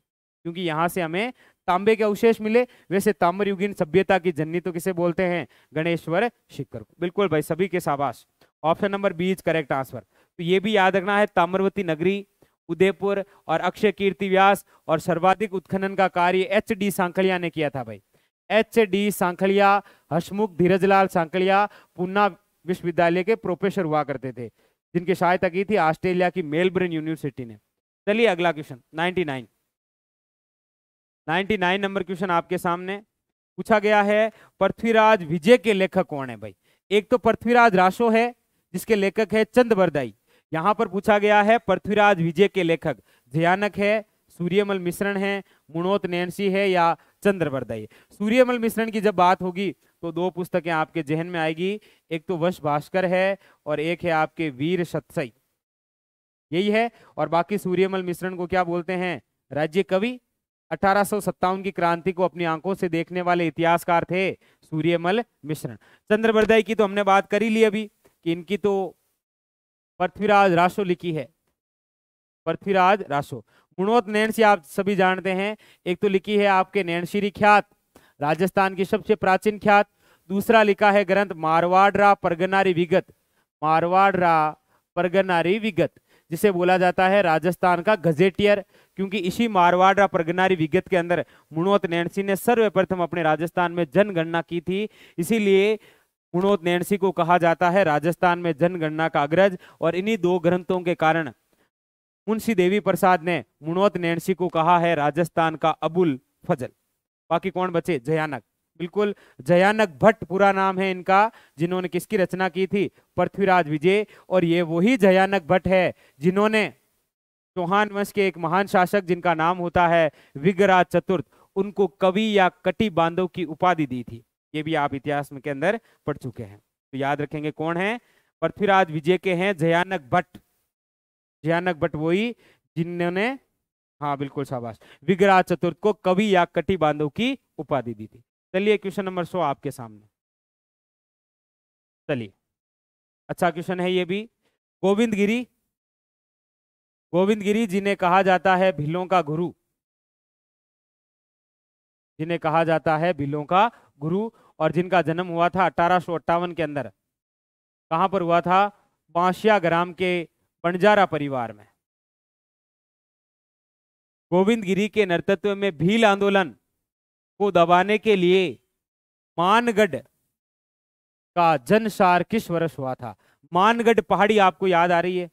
S1: क्योंकि यहाँ से हमें तांबे के अवशेष मिले। वैसे ताम्र युगीन सभ्यता की जननी तो किसे बोलते हैं? गणेश्वर शिखर को। बिल्कुल भाई, सभी के शाबाश। Option number B is correct answer. तो ये भी याद रखना है, ताम्रवती नगरी उदयपुर और अक्षय कीर्ति व्यास और सर्वाधिक उत्खनन का कार्य एच डी सांखलिया ने किया था भाई। एच डी सांखलिया हसमुख धीरजलाल सांखलिया, पुन्ना विश्वविद्यालय के प्रोफेसर हुआ करते थे, जिनकी सहायता की थी ऑस्ट्रेलिया की मेलबर्न यूनिवर्सिटी ने। चलिए अगला क्वेश्चन 99 99 नंबर क्वेश्चन आपके सामने। पूछा गया है, पृथ्वीराज विजय के लेखक कौन है भाई? एक तो पृथ्वीराज राशो है, जिसके लेखक है चंद बरदाई यहाँ पर पूछा गया है, पृथ्वीराज विजय के लेखक। जयानक है, सूर्यमल मिश्रण है मुणोत नैन्सी है या चंद्रवर्दय। सूर्यमल मिश्रण की जब बात होगी तो दो पुस्तकें आपके जहन में आएगी। एक तो वश भास्कर है और एक है आपके वीर सत्सई। यही है, और बाकी सूर्यमल मिश्रण को क्या बोलते हैं? राज्य कवि, अठारह की क्रांति को अपनी आँखों से देखने वाले इतिहासकार थे सूर्यमल मिश्रण। चंद्रवर्दय की तो हमने बात करी ली अभी, कि इनकी तो पृथ्वीराज राशो लिखी है। पृथ्वीराज राशो गुणोत नैनसी आप सभी जानते हैं। एक तो लिखी है आपके नैनशीरी ख्यात, राजस्थान की सबसे प्राचीन ख्यात। दूसरा लिखा है ग्रंथ मारवाड़रा परगनारी विगत। मारवाड़रा परगनारी विगत, जिसे बोला जाता है राजस्थान का गजेटियर, क्योंकि इसी मारवाड़ा परगनारी विगत के अंदर मुणोत नैनसी ने सर्वप्रथम अपने राजस्थान में जनगणना की थी। इसीलिए गुणोत नैणसी को कहा जाता है, राजस्थान में जनगणना का अग्रज और इन्हीं दो ग्रंथों के कारण मुंशी देवी प्रसाद ने मुणोत नैणसी को कहा है, राजस्थान का अबुल फजल। बाकी कौन बचे? जयानक। बिल्कुल, जयानक भट्ट पूरा नाम है इनका, जिन्होंने किसकी रचना की थी? पृथ्वीराज विजय। और ये वही जयानक भट्ट है, जिन्होंने चौहान वंश के एक महान शासक, जिनका नाम होता है विगराज चतुर्थ, उनको कवि या कटी बांधव की उपाधि दी थी। ये भी आप इतिहास में के अंदर पढ़ चुके हैं। तो याद रखेंगे कौन है? पृथ्वीराज विजय के हैं, जयानक भट्ट। जयानक भट्ट वही जिन्होंने हाँ बिल्कुल शाबाश विग्राज चतुर्थ को कवि या कटी बांधव की उपाधि दी थी। चलिए, क्वेश्चन नंबर सो आपके सामने। चलिए। अच्छा क्वेश्चन है ये भी। गोविंद गिरी। गोविंद गिरी जिन्हें कहा जाता है भिलों का गुरु। जिन्हें कहा जाता है भिलों का गुरु। और जिनका जन्म हुआ था अठारह सौ अट्ठावन के अंदर, कहाँ पर हुआ था? बांशिया ग्राम के बंजारा परिवार में। गोविंद गिरी के नेतृत्व में भील आंदोलन को दबाने के लिए मानगढ़ का जनसार किस वर्ष हुआ था? मानगढ़ पहाड़ी, आपको याद आ रही है?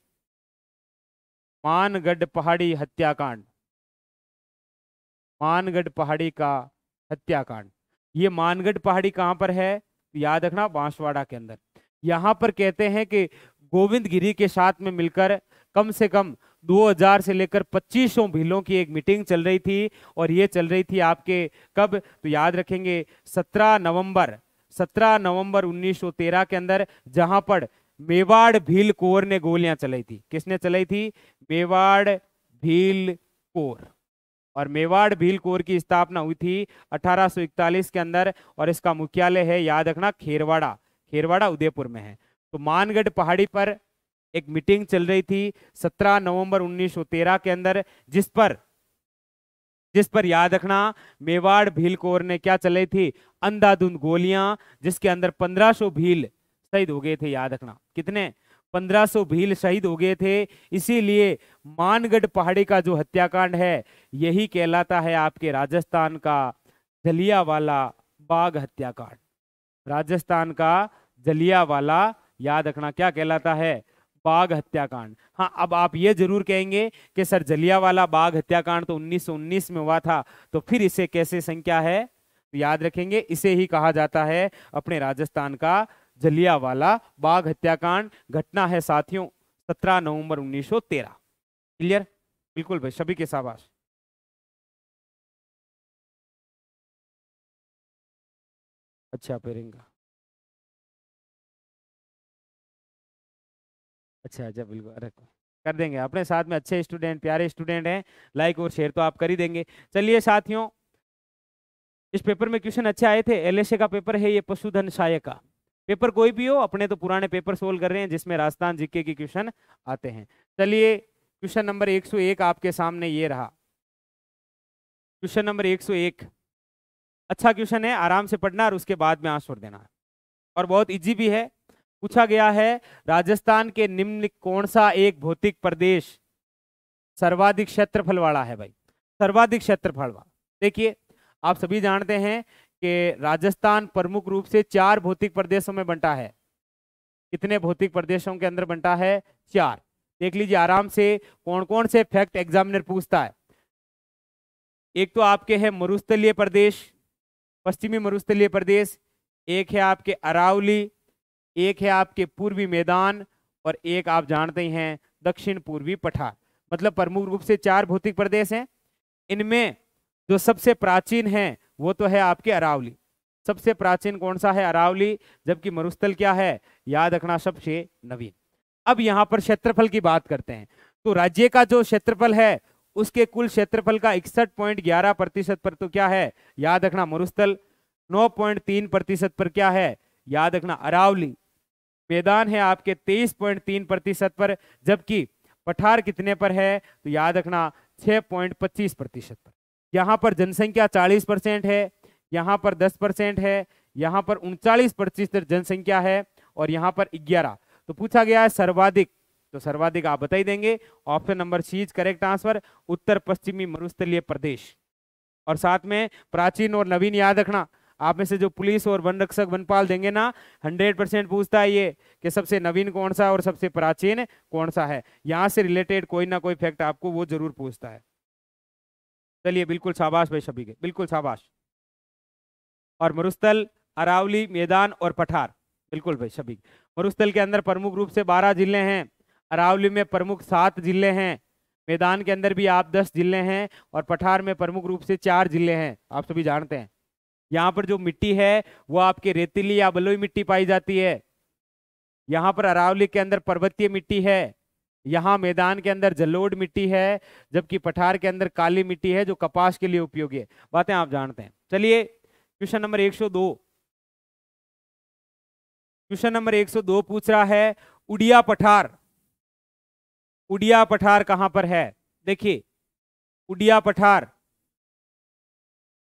S1: मानगढ़ पहाड़ी हत्याकांड। मानगढ़ पहाड़ी का हत्याकांड। ये मानगढ़ पहाड़ी कहाँ पर है? याद रखना बांसवाड़ा के अंदर। यहाँ पर कहते हैं कि गोविंद गिरी के साथ में मिलकर कम से कम 2000 से लेकर 2500 भीलों की एक मीटिंग चल रही थी और ये चल रही थी आपके कब? तो याद रखेंगे 17 नवंबर 17 नवंबर 1913 के अंदर जहाँ पर मेवाड़ भील कोर ने गोलियाँ चलाई थी। किसने चलाई थी? मेवाड़ भील कोर। और मेवाड़ भील कोर की स्थापना हुई थी 1841 के अंदर, और इसका मुख्यालय है, याद रखना, खेरवाड़ा। खेरवाड़ा उदयपुर में है। तो मानगढ़ पहाड़ी पर एक मीटिंग चल रही थी 17 नवंबर 1913 के अंदर, जिस पर जिस पर याद रखना, मेवाड़ भील कोर ने क्या चलाई थी? अंधाधुंध गोलियाँ, जिसके अंदर 1500 भील शहीद हो गए थे, याद रखना। कितने? 1500 भील शहीद हो गए थे। इसीलिए मानगढ़ पहाड़ी का जो हत्याकांड है, यही कहलाता है आपके राजस्थान का जलियावाला बाग हत्याकांड। राजस्थान का जलियावाला, याद रखना क्या कहलाता है? बाघ हत्याकांड। हाँ अब आप ये ज़रूर कहेंगे कि सर जलियावाला बाघ हत्याकांड तो 1919 में हुआ था तो फिर इसे कैसे संख्या है? तो याद रखेंगे, इसे ही कहा जाता है अपने राजस्थान का जलियावाला बाघ हत्याकांड घटना है साथियों 17 नवंबर 1913 क्लियर बिल्कुल भाई, सभी के शाबाश। अच्छा पेरेंगा। अच्छा अच्छा बिल्कुल, अरे, कर देंगे। अपने साथ में अच्छे स्टूडेंट, प्यारे स्टूडेंट हैं, लाइक और शेयर तो आप कर ही देंगे। चलिए साथियों, इस पेपर में क्वेश्चन अच्छे आए थे, एलएसए का पेपर है ये पशुधन सहायक। का पेपर कोई भी हो, अपने तो पुराने पेपर सोल्व कर रहे हैं, जिसमें राजस्थान जीके की क्वेश्चन आते हैं। चलिए, क्वेश्चन नंबर 101 आपके सामने ये रहा। क्वेश्चन नंबर 101 अच्छा क्वेश्चन है, आराम से पढ़ना और उसके बाद में आंसर देना। और बहुत इजी भी है। पूछा गया है, राजस्थान के निम्न कौन सा एक भौतिक प्रदेश सर्वाधिक क्षेत्रफल वाला है भाई? सर्वाधिक क्षेत्रफल वाला। देखिए, आप सभी जानते हैं कि राजस्थान प्रमुख रूप से चार भौतिक प्रदेशों में बंटा है। कितने भौतिक प्रदेशों के अंदर बंटा है? चार। देख लीजिए आराम से कौन कौन से फैक्ट एग्जामिनर पूछता है। एक तो आपके है मरुस्थलीय प्रदेश, पश्चिमी मरुस्थलीय प्रदेश, एक है आपके अरावली, एक है आपके पूर्वी मैदान और एक आप जानते ही हैं दक्षिण पूर्वी पठार। मतलब प्रमुख रूप से चार भौतिक प्रदेश हैं। इनमें जो सबसे प्राचीन है वो तो है आपके अरावली। सबसे प्राचीन कौन सा है अरावली? जबकि मरुस्थल क्या है? याद रखना सबसे नवीन। अब यहाँ पर क्षेत्रफल की बात करते हैं। तो राज्य का जो क्षेत्रफल है, उसके कुल क्षेत्रफल का इकसठ पॉइंट ग्यारह प्रतिशत पर तो क्या है? याद रखना मरुस्थल। नौ पॉइंट तीन प्रतिशत पर क्या है? याद रखना अरावली। मैदान है आपके तेईस पॉइंट तीन प्रतिशत पर, जबकि पठार कितने पर है? तो याद रखना छह पॉइंट पच्चीस प्रतिशत पर। यहाँ पर जनसंख्या चालीस परसेंट है, यहाँ पर दस परसेंट है, यहाँ पर उनचालीस प्रतिशत जनसंख्या है और यहाँ पर ग्यारह। तो पूछा गया है सर्वाधिक तो सर्वाधिक आप बताई देंगे। Option number C is correct answer, उत्तर पश्चिमी मरुस्थलीय प्रदेश। और साथ में प्राचीन और नवीन याद रखना, आप में से जो पुलिस और वन रक्षक वनपाल देंगे ना, हंड्रेड परसेंट पूछता है ये कि सबसे नवीन कौन सा और सबसे प्राचीन कौन सा है। यहाँ से रिलेटेड कोई ना कोई फैक्ट आपको वो ज़रूर पूछता है। चलिए, बिल्कुल शाबाश भाई सभी के, बिल्कुल शाबाश। और मरुस्थल, अरावली, मैदान और पठार, बिल्कुल भाई सभी मरुस्थल के अंदर प्रमुख रूप से बारह ज़िले हैं। अरावली में प्रमुख सात ज़िले हैं। मैदान के अंदर भी आप दस ज़िले हैं और पठार में प्रमुख रूप से चार ज़िले हैं। आप सभी जानते हैं। यहाँ पर जो मिट्टी है, वो आपके रेतीली या बलोई मिट्टी पाई जाती है। यहाँ पर अरावली के अंदर पर्वतीय मिट्टी है। यहाँ मैदान के अंदर जलोड मिट्टी है, जबकि पठार के अंदर काली मिट्टी है, जो कपास के लिए उपयोगी है। बातें आप जानते हैं। चलिए, क्वेश्चन नंबर 102 क्वेश्चन नंबर 102 पूछ रहा है, उड़िया पठार। उड़िया पठार कहाँ पर है? देखिए, उड़िया पठार।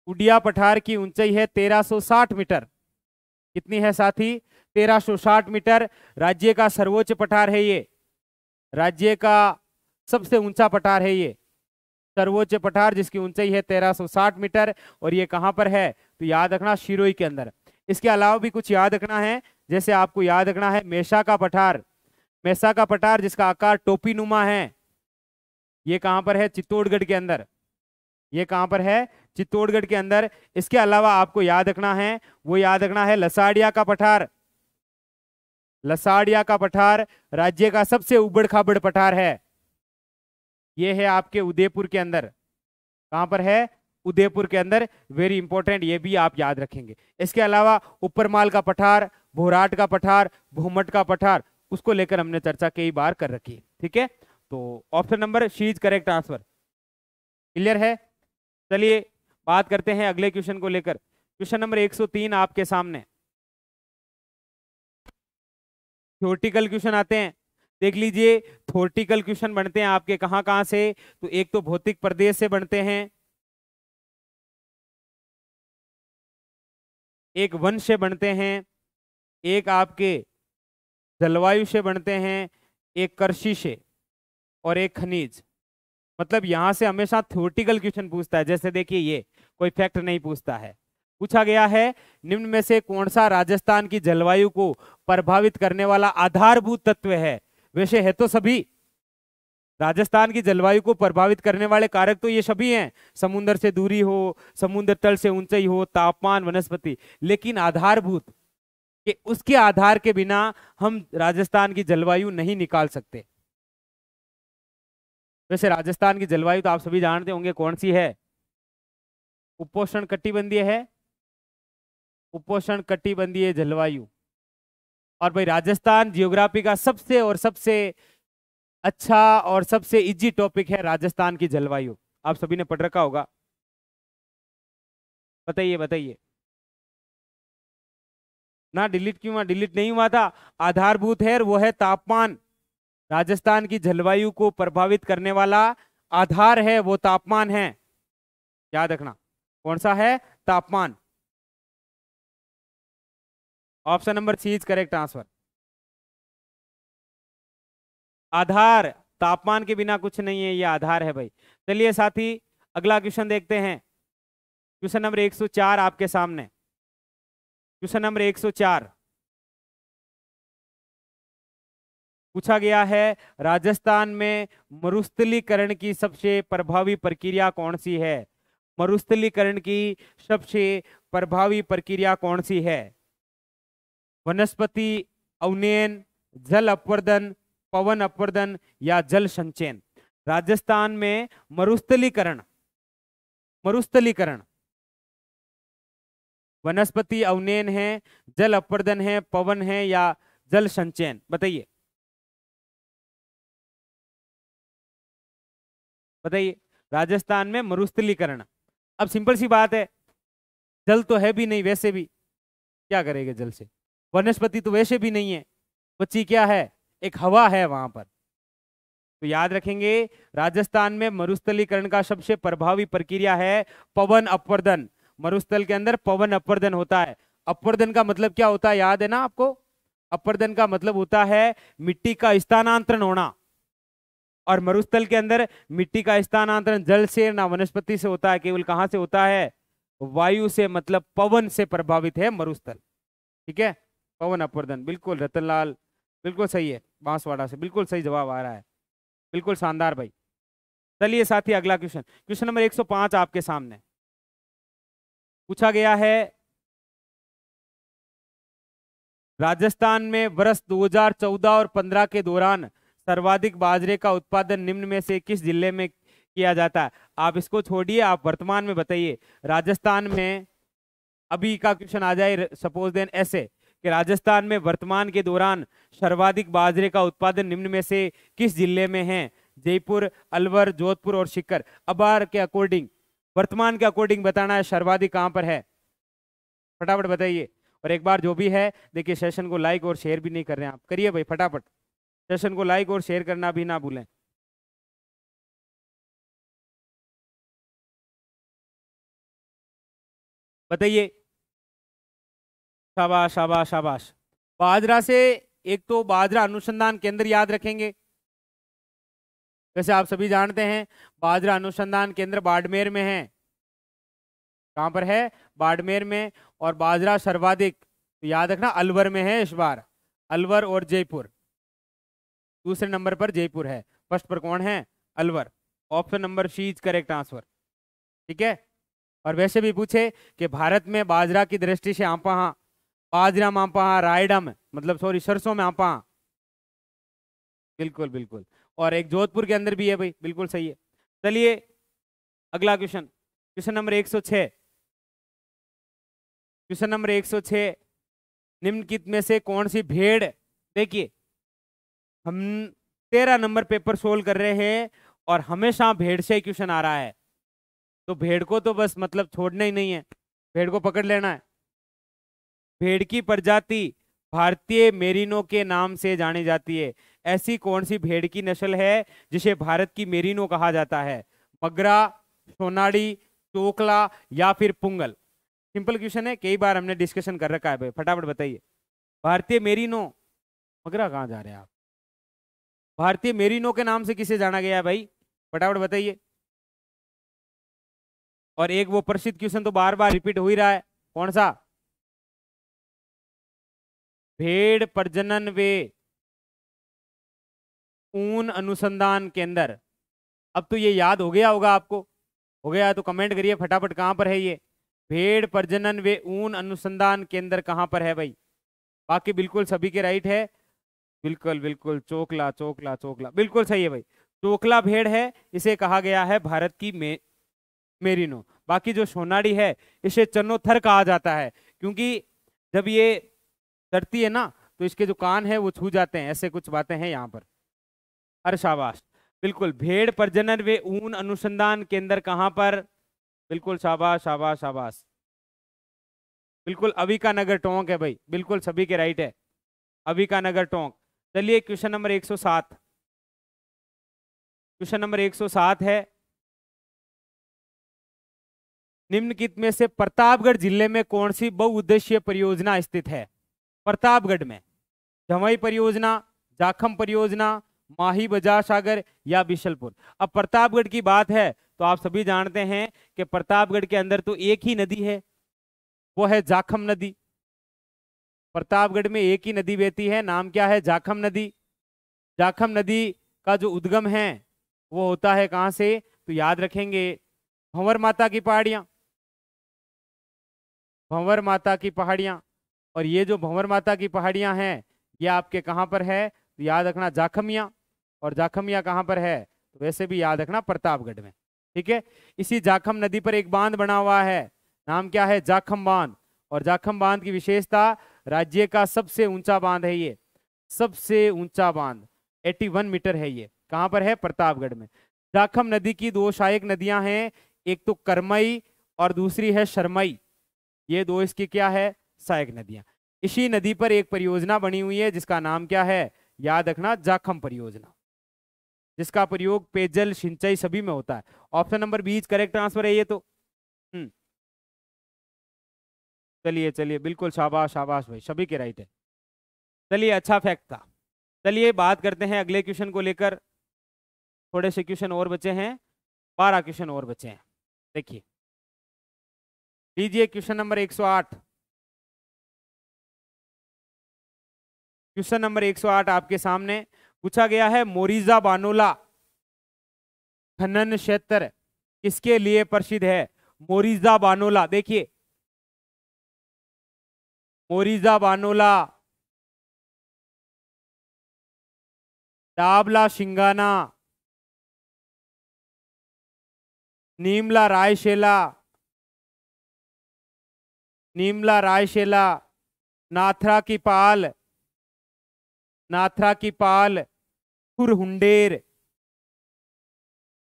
S1: उडिया पठार की ऊंचाई है 1360 मीटर। कितनी है साथी? 1360 मीटर। राज्य का सर्वोच्च पठार है ये। राज्य का सबसे ऊँचा पठार है ये। सर्वोच्च पठार जिसकी ऊंचाई है 1360 मीटर और ये कहाँ पर है? तो याद रखना शिरोई के अंदर। इसके अलावा भी कुछ याद रखना है। जैसे आपको याद रखना है मेषा का पठार। मेषा का पठार जिसका आकार टोपी नुमा है, ये कहाँ पर है? चित्तौड़गढ़ के अंदर। ये कहाँ पर है? चित्तौड़गढ़ के अंदर। इसके अलावा आपको याद रखना है, वो याद रखना है लसाड़िया का पठार। लसाड़िया का पठार राज्य का सबसे उबड़ खाबड़ पठार है। ये है आपके उदयपुर के अंदर। कहाँ पर है? उदयपुर के अंदर। वेरी इंपॉर्टेंट ये भी आप याद रखेंगे। इसके अलावा उपरमाल का पठार, भोराट का पठार, भूमट का पठार, उसको लेकर हमने चर्चा कई बार कर रखी है। ठीक है? तो option number, C is correct answer. Clear है? चलिए, बात करते हैं अगले क्वेश्चन को लेकर। क्वेश्चन नंबर 103 आपके सामने। थ्योरटिकल क्वेश्चन आते हैं। देख लीजिए थोर्टिकल क्वेश्चन बनते हैं आपके कहाँ कहाँ से? तो एक तो भौतिक प्रदेश से बनते हैं। एक वन से बनते हैं। एक आपके जलवायु से बनते हैं। एक कृषि से और एक खनिज। मतलब यहाँ से हमेशा थ्योरटिकल क्वेश्चन पूछता है। जैसे देखिए ये, कोई फैक्ट नहीं पूछता है। पूछा गया है, निम्न में से कौन सा राजस्थान की जलवायु को प्रभावित करने वाला आधारभूत तत्व है? वैसे है तो सभी। राजस्थान की जलवायु को प्रभावित करने वाले कारक तो ये सभी हैं। समुद्र से दूरी हो, समुद्र तल से ऊंचाई हो, तापमान, वनस्पति। लेकिन आधारभूत कि, उसके आधार के बिना हम राजस्थान की जलवायु नहीं निकाल सकते। वैसे राजस्थान की जलवायु तो आप सभी जानते होंगे कौन सी है? उपोषण कटिबंधीय है उपोषण कटिबंधीय जलवायु। और भाई राजस्थान जियोग्राफी का सबसे और सबसे अच्छा और सबसे इजी टॉपिक है राजस्थान की जलवायु। आप सभी ने पढ़ रखा होगा। बताइए बताइए। ना डिलीट क्यों हुआ? डिलीट नहीं हुआ था। आधारभूत है वो है तापमान। राजस्थान की जलवायु को प्रभावित करने वाला आधार है, वो तापमान है। याद रखना, कौन सा है? तापमान। Option number C is correct answer. आधार, तापमान के बिना कुछ नहीं है, ये आधार है भाई। चलिए साथी, अगला क्वेश्चन देखते हैं। क्वेश्चन नंबर 104 आपके सामने। क्वेश्चन नंबर 104 पूछा गया है, राजस्थान में मरुस्थलीकरण की सबसे प्रभावी प्रक्रिया कौन सी है? मरुस्थलीकरण की सबसे प्रभावी प्रक्रिया कौन सी है? वनस्पति, अवनयन, जल अपवर्धन, पवन अपवर्धन या जल संचयन। राजस्थान में मरुस्थलीकरण मरुस्थलीकरण। वनस्पति, अवनयन है, जल अपवर्धन है, पवन है या जल संचयन। बताइए। बताइए, राजस्थान में मरुस्थलीकरण। अब सिंपल सी बात है, जल तो है भी नहीं, वैसे भी। क्या करेगा जल से? वनस्पति तो वैसे भी नहीं है। बच्ची क्या है? एक हवा है वहाँ पर। तो याद रखेंगे, राजस्थान में मरुस्थलीकरण का सबसे प्रभावी प्रक्रिया है पवन अपवर्धन मरुस्थल के अंदर पवन अपवर्धन होता है। अपवर्धन का मतलब क्या होता है? याद है ना आपको? अपवर्धन का मतलब होता है मिट्टी का स्थानांतरण होना। और मरुस्थल के अंदर मिट्टी का स्थानांतरण जल से ना वनस्पति से होता है, केवल कहाँ से होता है? वायु से मतलब पवन से प्रभावित है मरुस्थल। ठीक है? पवन अपवर्धन बिल्कुल रतनलाल, बिल्कुल सही है, बांसवाड़ा से, बिल्कुल सही जवाब आ रहा है, बिल्कुल शानदार भाई। चलिए साथी, अगला क्वेश्चन क्वेश्चन नंबर 105 आपके सामने। पूछा गया है, राजस्थान में वर्ष 2014 और 15 के दौरान सर्वाधिक बाजरे का उत्पादन निम्न में से किस ज़िले में किया जाता है? आप इसको छोड़िए, आप वर्तमान में बताइए। राजस्थान में, अभी का क्वेश्चन आ जाए, सपोज़ देन ऐसे कि राजस्थान में वर्तमान के दौरान सर्वाधिक बाजरे का उत्पादन निम्न में से किस ज़िले में है? जयपुर, अलवर, जोधपुर और शिकर अबार के अकॉर्डिंग वर्तमान के अकॉर्डिंग बताना है सर्वाधिक कहाँ पर है। फटाफट बताइए। और एक बार जो भी है, देखिए सेशन को लाइक और शेयर भी नहीं कर रहे आप। करिए भाई, फटाफट। सेशन को लाइक और शेयर करना भी ना भूलें। बताइए। शाबाश शाबाश शाबाश। बाजरा से एक तो बाजरा अनुसंधान केंद्र याद रखेंगे। वैसे आप सभी जानते हैं, बाजरा अनुसंधान केंद्र बाड़मेर में है। कहाँ पर है? बाड़मेर में। और बाजरा सर्वाधिक तो याद रखना, अलवर में है इस बार। अलवर और जयपुर। दूसरे नंबर पर जयपुर है। फ़र्स्ट पर कौन है? Alwar. Option number C is correct answer. ठीक है? और वैसे भी पूछे कि भारत में बाजरा की दृष्टि से आपा बाजरा में आपा, रायडा में मतलब सॉरी सरसों में आपा। बिल्कुल बिल्कुल। और एक जोधपुर के अंदर भी है भाई, बिल्कुल सही है। चलिए, अगला question question number 106 question number 106 निम्नलिखित में से कौन सी भेड़, देखिए, हम तेरह नंबर पेपर सोल्व कर रहे हैं और हमेशा भेड़ से क्वेश्चन आ रहा है। तो भेड़ को तो बस मतलब छोड़ना ही नहीं है। भेड़ को पकड़ लेना है। भेड़ की प्रजाति भारतीय मेरिनो के नाम से जानी जाती है। ऐसी कौन सी भेड़ की नस्ल है जिसे भारत की मेरिनो कहा जाता है? मगरा सोनाड़ी चोकला या फिर पुंगल? सिंपल क्वेश्चन है, कई बार हमने डिस्कशन कर रखा है भाई। फटाफट बताइए। भारतीय मेरीनो, मगरा कहाँ जा रहे हैं आप? भारतीय मेरीनो के नाम से किसे जाना गया है भाई? फटाफट बताइए। और एक वो प्रसिद्ध क्वेश्चन तो बार बार रिपीट हो ही रहा है। कौन सा? भेड़ प्रजनन वे ऊन अनुसंधान केंद्र। अब तो ये याद हो गया होगा आपको। हो गया तो कमेंट करिए फटाफट कहाँ पर है ये? भेड़ प्रजनन वे ऊन अनुसंधान केंद्र कहाँ पर है भाई? बाकी बिल्कुल सभी के राइट है। बिल्कुल बिल्कुल चोकला चोकला चोकला बिल्कुल सही है भाई। चोकला भेड़ है इसे कहा गया है भारत की मे, मेरिनो। बाकी जो सोनाड़ी है इसे चन्नोथर कहा जाता है। क्योंकि जब ये चढ़ती है ना तो इसके जो कान है वो छू जाते हैं। ऐसे कुछ बातें हैं यहाँ पर। अरे बिल्कुल, भेड़ प्रजनन वे ऊन अनुसंधान केंद्र कहाँ पर? बिल्कुल, शाबाश शाबाश शाबाश। बिल्कुल, अभी का नगर टोंक है भाई। बिल्कुल, सभी के राइट है। अभी का नगर टोंक। चलिए, क्वेश्चन नंबर 107 क्वेश्चन नंबर 107 है। निम्नलिखित में से प्रतापगढ़ ज़िले में कौन सी बहुउद्देशीय परियोजना स्थित है? प्रतापगढ़ में। जमई परियोजना, जाखम परियोजना, माही बजा सागर या बिशलपुर अब प्रतापगढ़ की बात है तो आप सभी जानते हैं कि प्रतापगढ़ के अंदर तो एक ही नदी है, वो है जाखम नदी। प्रतापगढ़ में एक ही नदी बहती है, नाम क्या है? जाखम नदी। जाखम नदी का जो उद्गम है, वो होता है कहाँ से? तो याद रखेंगे, भंवर माता की पहाड़ियाँ। भंवर माता की पहाड़ियाँ। और ये जो भंवर माता की पहाड़ियाँ हैं, ये आपके कहाँ पर है? तो याद रखना जाखमिया। और जाखमिया कहाँ पर है? तो वैसे भी याद रखना प्रतापगढ़ में। ठीक है? इसी जाखम नदी पर एक बाँध बना हुआ है। नाम क्या है? जाखम बाँध। और जाखम बाँध की विशेषता राज्य का सबसे ऊँचा बाँध है ये। सबसे ऊँचा बाँध। 81 मीटर है ये। कहाँ पर है? प्रतापगढ़ में। जाखम नदी की दो सहायक नदियाँ हैं। एक तो करमई और दूसरी है शर्मई। ये दो इसकी क्या है? सहायक नदियाँ। इसी नदी पर एक परियोजना बनी हुई है, जिसका नाम क्या है? याद रखना, जाखम परियोजना। जिसका प्रयोग पेयजल, सिंचाई सभी में होता है। Option number B is correct answer है ये तो। हम्म। चलिए चलिए, बिल्कुल शाबाश शाबाश भाई, सभी के राइट है। चलिए अच्छा फैक्ट था। चलिए, बात करते हैं अगले क्वेश्चन को लेकर। थोड़े से क्वेश्चन और बचे हैं, बारह क्वेश्चन और बचे हैं। देखिए। लीजिए क्वेश्चन नंबर 108 क्वेश्चन नंबर 108 आपके सामने। पूछा गया है, मोरिजा बानोला खनन क्षेत्र किसके लिए प्रसिद्ध है? मोरिजा बानोला, देखिए। मोरिजा बानोला। डाबला शिंगाना। नीमला रायशेला। नीमला रायशेला, नाथरा की पाल। नाथरा की पाल खुरहुंडेर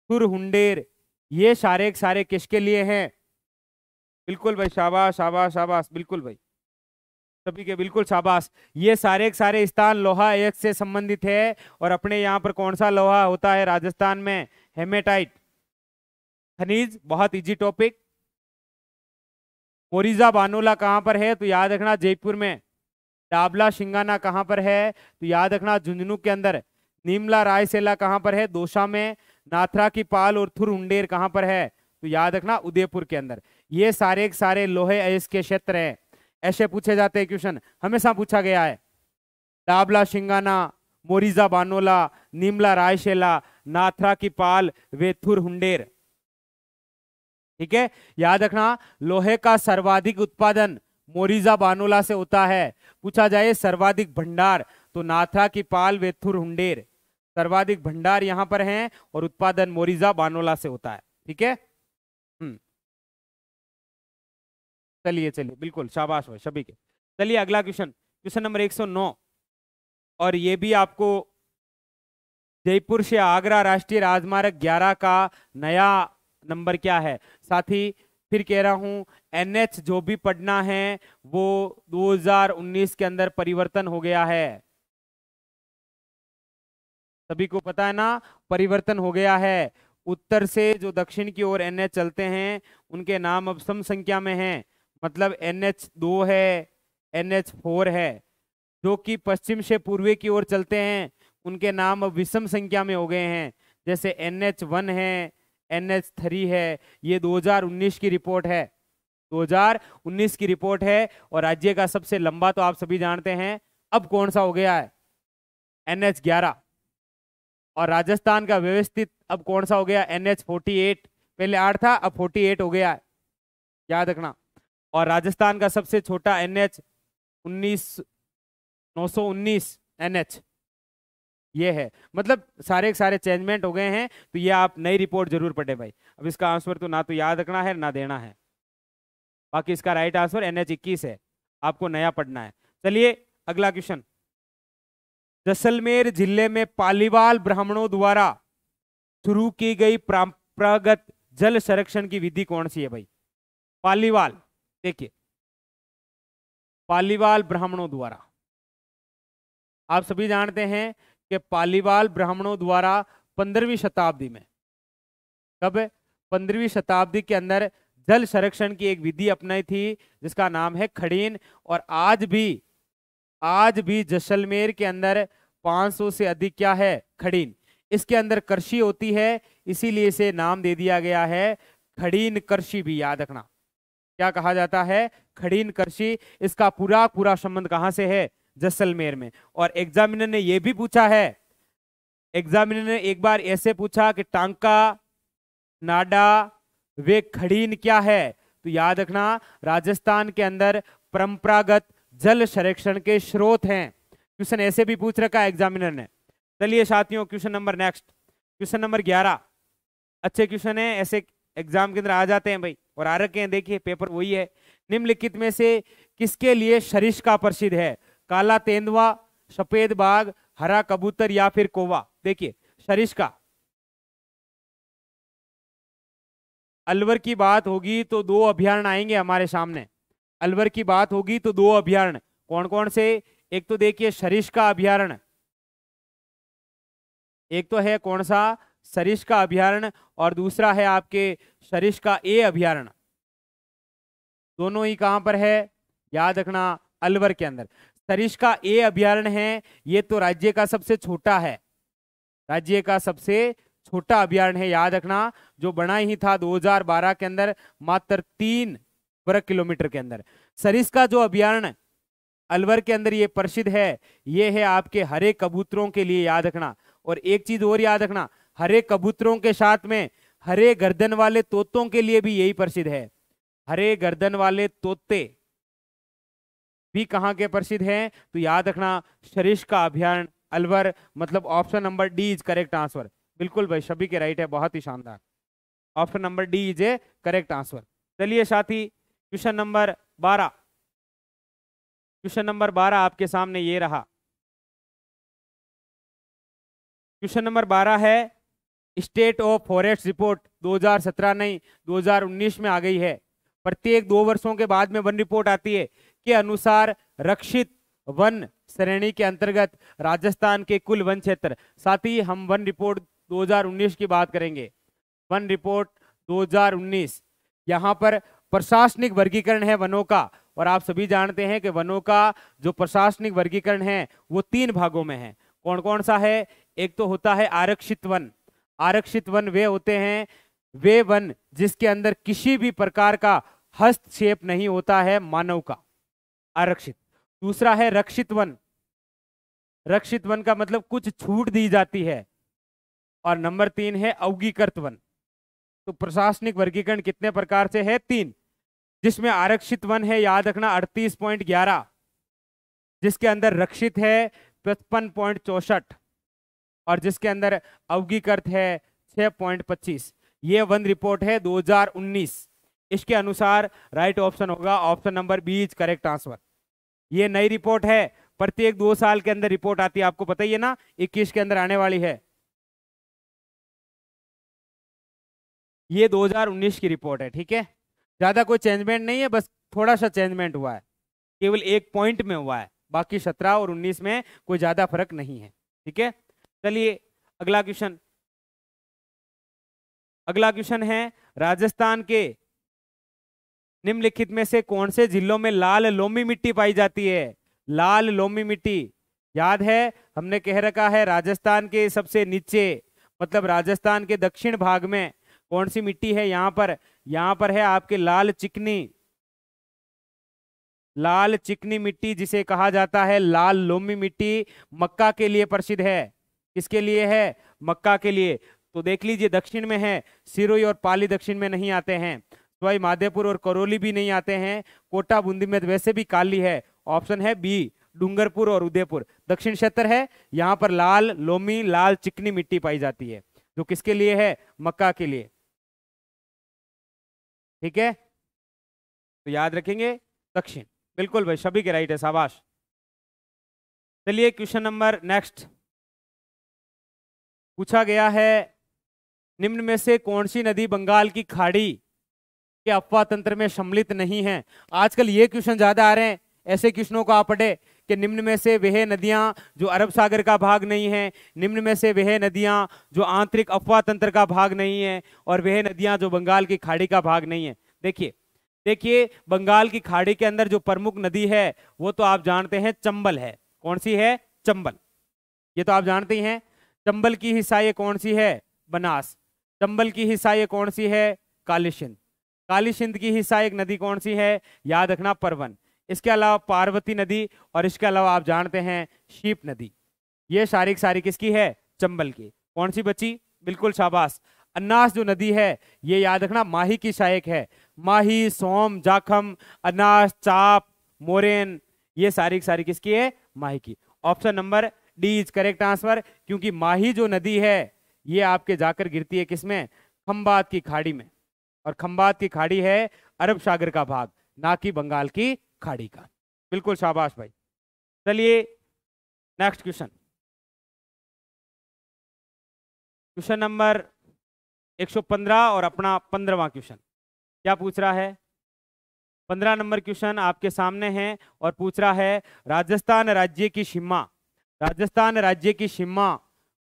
S1: खुरहुंडेर ये सारे सारे किसके लिए हैं? बिल्कुल भाई, शाबाश शाबाश शाबाश, बिल्कुल भाई। सभी के बिल्कुल शाबाश। ये सारे सारे स्थान लोहा एक से संबंधित है और अपने यहाँ पर कौन सा लोहा होता है राजस्थान में? हेमेटाइट। खनिज, बहुत इजी टॉपिक मोरिजा बानोला कहाँ पर है? तो याद रखना जयपुर में। डाबला शिंगाना कहाँ पर है? तो याद रखना, झुंझुनू के अंदर, नीमला रायसेला कहाँ पर है? दोशा में, नाथरा की पाल और थुर उंडेर कहाँ पर है? तो याद रखना, उदयपुर के अंदर। ये सारे के सारे लोहे अयस के क्षेत्र हैं। ऐसे पूछे जाते हैं क्वेश्चन, हमेशा पूछा गया है। डाबला शिंगाना, मोरिजा बानोला, नीमला रायशेला नाथरा की पाल वेथुर हुंडेर ठीक है? याद रखना, लोहे का सर्वाधिक उत्पादन मोरिजा बानोला से होता है। पूछा जाए सर्वाधिक भंडार तो नाथरा की पाल वेथुर हुंडेर। सर्वाधिक भंडार यहाँ पर हैं और उत्पादन मोरिजा बानोला से होता है। ठीक है? हम्म। चलिए चलिए। बिल्कुल, शाबाश भाई, सभी के। चलिए, अगला क्वेश्चन। क्वेश्चन नंबर 109 और ये भी आपको जयपुर से आगरा राष्ट्रीय राजमार्ग 11 का नया नंबर क्या है? साथ ही फिर कह रहा हूँ एनएच जो भी पढ़ना है, वो 2019 के अंदर परिवर्तन हो गया है। सभी को पता है ना, परिवर्तन हो गया है। उत्तर से जो दक्षिण की ओर एनएच चलते हैं, उनके नाम अब सम संख्या में हैं। मतलब एनएच दो है एनएच फोर है। जो कि पश्चिम से पूर्वी की ओर चलते हैं, उनके नाम अब विषम संख्या में हो गए हैं। जैसे एन एच वन है एन एच थ्री है, ये 2019 की रिपोर्ट है। 2019 की रिपोर्ट है और राज्य का सबसे लंबा तो आप सभी जानते हैं, अब कौन सा हो गया है? एन एच ग्यारह। और राजस्थान का व्यवस्थित अब कौन सा हो गया? N H forty eight. पहले आठ था, अब फोर्टी एट हो गया है। याद रखना। और राजस्थान का सबसे छोटा एन एच उन्नीस, नौ सौ उन्नीस एन एच ये है। मतलब सारे सारे चेंजमेंट हो गए हैं तो ये आप नई रिपोर्ट ज़रूर पढ़े भाई। अब इसका आंसर तो ना तो याद रखना है, ना देना है। बाकी इसका राइट आंसर एन एच इक्कीस है। आपको नया पढ़ना है। चलिए, अगला क्वेश्चन जैसलमेर ज़िले में पालीवाल ब्राह्मणों द्वारा शुरू की गई परंपरागत जल संरक्षण की विधि कौन सी है भाई? पालीवाल। देखिए। पालीवाल ब्राह्मणों द्वारा। आप सभी जानते हैं कि पालीवाल ब्राह्मणों द्वारा पंद्रहवीं शताब्दी में। कब? पंद्रहवीं शताब्दी के अंदर जल संरक्षण की एक विधि अपनाई थी, जिसका नाम है खड़ीन, और आज भी आज भी जैसलमेर के अंदर 500 से अधिक क्या है? खड़ीन। इसके अंदर कृषि होती है, इसीलिए इसे नाम दे दिया गया है खड़ीन कृषि भी, याद रखना। क्या कहा जाता है? खड़ीन कृषि, इसका पूरा पूरा संबंध कहाँ से है? जैसलमेर में। और एग्जामिनर ने यह भी पूछा है, एग्जामिनर ने एक बार ऐसे पूछा कि टांका, नाडा, वे खड़ीन क्या है? तो याद रखना, राजस्थान के अंदर परंपरागत जल संरक्षण के स्रोत हैं। क्वेश्चन ऐसे भी पूछ रखा है एग्जामिनर ने। चलिए साथियों, question number next. Question number ग्यारह। अच्छे क्वेश्चन है, ऐसे एग्ज़ाम के अंदर आ जाते हैं भाई। और आ रखे हैं, देखिए, पेपर वही है। निम्नलिखित में से किसके लिए शरीश का प्रसिद्ध है? काला तेंदुआ, सफ़ेद बाघ, हरा कबूतर या फिर कोवा। देखिए सरिश्का अलवर की बात होगी तो दो अभ्यारण आएँगे हमारे सामने। अलवर की बात होगी तो दो अभ्यारण। कौन कौन से? एक तो देखिए शरीश का अभ्यारण। एक तो है कौन सा सरिश का अभ्यारण और दूसरा है आपके सरिश का ए अभ्यारण। दोनों ही कहाँ पर है? याद रखना, अलवर के अंदर। सरिश का ए अभ्यारण है, ये तो राज्य का सबसे छोटा है। राज्य का सबसे छोटा अभ्यारण है, याद रखना, जो बना ही था 2012 के अंदर, मात्र तीन वर्ग किलोमीटर के अंदर। सरिस का जो अभ्यारण अलवर के अंदर ये प्रसिद्ध है, ये है आपके हरे कबूतरों के लिए याद रखना। और एक चीज़ और याद रखना, हरे कबूतरों के साथ में हरे गर्दन वाले तोतों के लिए भी यही प्रसिद्ध है। हरे गर्दन वाले तोते भी कहाँ के प्रसिद्ध हैं तो याद रखना, शरीश का अभियान, अलवर मतलब option number D is correct answer बिल्कुल भाई, सभी के राइट है, बहुत ही शानदार। Option number D is a correct answer चलिए साथी क्वेश्चन नंबर बारह। क्वेश्चन नंबर बारह आपके सामने ये रहा। क्वेश्चन नंबर बारह है स्टेट ऑफ़ फॉरेस्ट रिपोर्ट 2017 नहीं 2019 में आ गई है। प्रत्येक दो वर्षों के बाद में वन रिपोर्ट आती है। के अनुसार रक्षित वन श्रेणी के अंतर्गत राजस्थान के कुल वन क्षेत्र। साथ ही हम वन रिपोर्ट 2019 की बात करेंगे। वन रिपोर्ट 2019 यहाँ पर प्रशासनिक वर्गीकरण है वनों का, और आप सभी जानते हैं कि वनों का जो प्रशासनिक वर्गीकरण है, वो तीन भागों में है। कौन कौन सा है? एक तो होता है आरक्षित वन। आरक्षित वन वे होते हैं, वे वन जिसके अंदर किसी भी प्रकार का हस्तक्षेप नहीं होता है मानव का। आरक्षित। दूसरा है रक्षित वन। रक्षित वन का मतलब कुछ छूट दी जाती है। और नंबर तीन है अवगीकृत वन। तो प्रशासनिक वर्गीकरण कितने प्रकार से है? तीन। जिसमें आरक्षित वन है, याद रखना, अड़तीस पॉइंट ग्यारह। जिसके अंदर रक्षित है, पचपन पॉइंट चौसठ। और जिसके अंदर अवगीकृत है, छह पॉइंट पच्चीस। ये वन रिपोर्ट है 2019 इसके अनुसार राइट ऑप्शन होगा option number B is correct answer ये नई रिपोर्ट है, प्रत्येक दो साल के अंदर रिपोर्ट आती है, आपको पता ही है ना 21 के अंदर आने वाली है। ये 2019 की रिपोर्ट है, ठीक है? ज़्यादा कोई चेंजमेंट नहीं है, बस थोड़ा सा चेंजमेंट हुआ है। केवल एक पॉइंट में हुआ है, बाकी सत्रह और उन्नीस में कोई ज़्यादा फ़र्क नहीं है, ठीक है? चलिए, अगला क्वेश्चन अगला क्वेश्चन है, राजस्थान के निम्नलिखित में से कौन से जिलों में लाल लोमी मिट्टी पाई जाती है? लाल लोमी मिट्टी, याद है? हमने कह रखा है राजस्थान के सबसे नीचे मतलब राजस्थान के दक्षिण भाग में। कौन सी मिट्टी है यहाँ पर? यहाँ पर है आपके लाल चिकनी। लाल चिकनी मिट्टी जिसे कहा जाता है, लाल लोमी मिट्टी मक्का के लिए प्रसिद्ध है। किसके लिए है? मक्का के लिए। तो देख लीजिए, दक्षिण में है सिरोई और पाली दक्षिण में नहीं आते हैं। सवाई माधेपुर और करौली भी नहीं आते हैं, कोटा, बूंदी में वैसे भी काली है। ऑप्शन है बी, डूंगरपुर और उदयपुर। दक्षिण क्षेत्र है, यहाँ पर लाल, लोमी, लाल, चिकनी मिट्टी पाई जाती है, जो किसके लिए है? मक्का के लिए। ठीक है? तो याद रखेंगे, दक्षिण। बिल्कुल भाई, सभी के राइट है, शाबाश। चलिए, क्वेश्चन नंबर नेक्स्ट। पूछा गया है, निम्न में से कौन सी नदी बंगाल की खाड़ी के अफवाह तंत्र में सम्मिलित नहीं है। आजकल ये क्वेश्चन ज़्यादा आ रहे हैं, ऐसे क्वेश्चनों को आप पढ़े कि निम्न में से वह नदियाँ जो अरब सागर का भाग नहीं है, निम्न में से वह नदियाँ जो आंतरिक अफवाह तंत्र का भाग नहीं है और वह नदियाँ जो बंगाल की खाड़ी का भाग नहीं है। देखिए देखिए, बंगाल की खाड़ी के अंदर जो प्रमुख नदी है, वो तो आप जानते हैं चंबल है। कौन सी है? चंबल। ये तो आप जानते ही हैं। चंबल की हिस्सा ये कौन सी है? बनास। चंबल की हिस्सा ये कौन सी है? काली सिंध काली सिंध की हिस्सा एक नदी कौन सी है? याद रखना परवन इसके अलावा पार्वती नदी और इसके अलावा आप जानते हैं शीप नदी। ये सारी सारी किसकी है? चंबल की। कौन सी बची? बिल्कुल शाबाश। अन्नास जो नदी है, ये याद रखना माही की सहायक है। माही, सोम, जाखम, अन्नास, चाप, मोरेन, ये सारी सारी किसकी है? माही की। Option number D is correct answer, क्योंकि माही जो नदी है, ये आपके जाकर गिरती है किसमें? खम्बात की खाड़ी में। और खम्बात की खाड़ी है अरब सागर का भाग, ना कि बंगाल की खाड़ी का। बिल्कुल शाबाश भाई। चलिए नेक्स्ट क्वेश्चन क्वेश्चन नंबर 115 और अपना पंद्रवा क्वेश्चन क्या पूछ रहा है? पंद्रह नंबर क्वेश्चन आपके सामने है और पूछ रहा है, राजस्थान राज्य की सीमा, राजस्थान राज्य की सीमा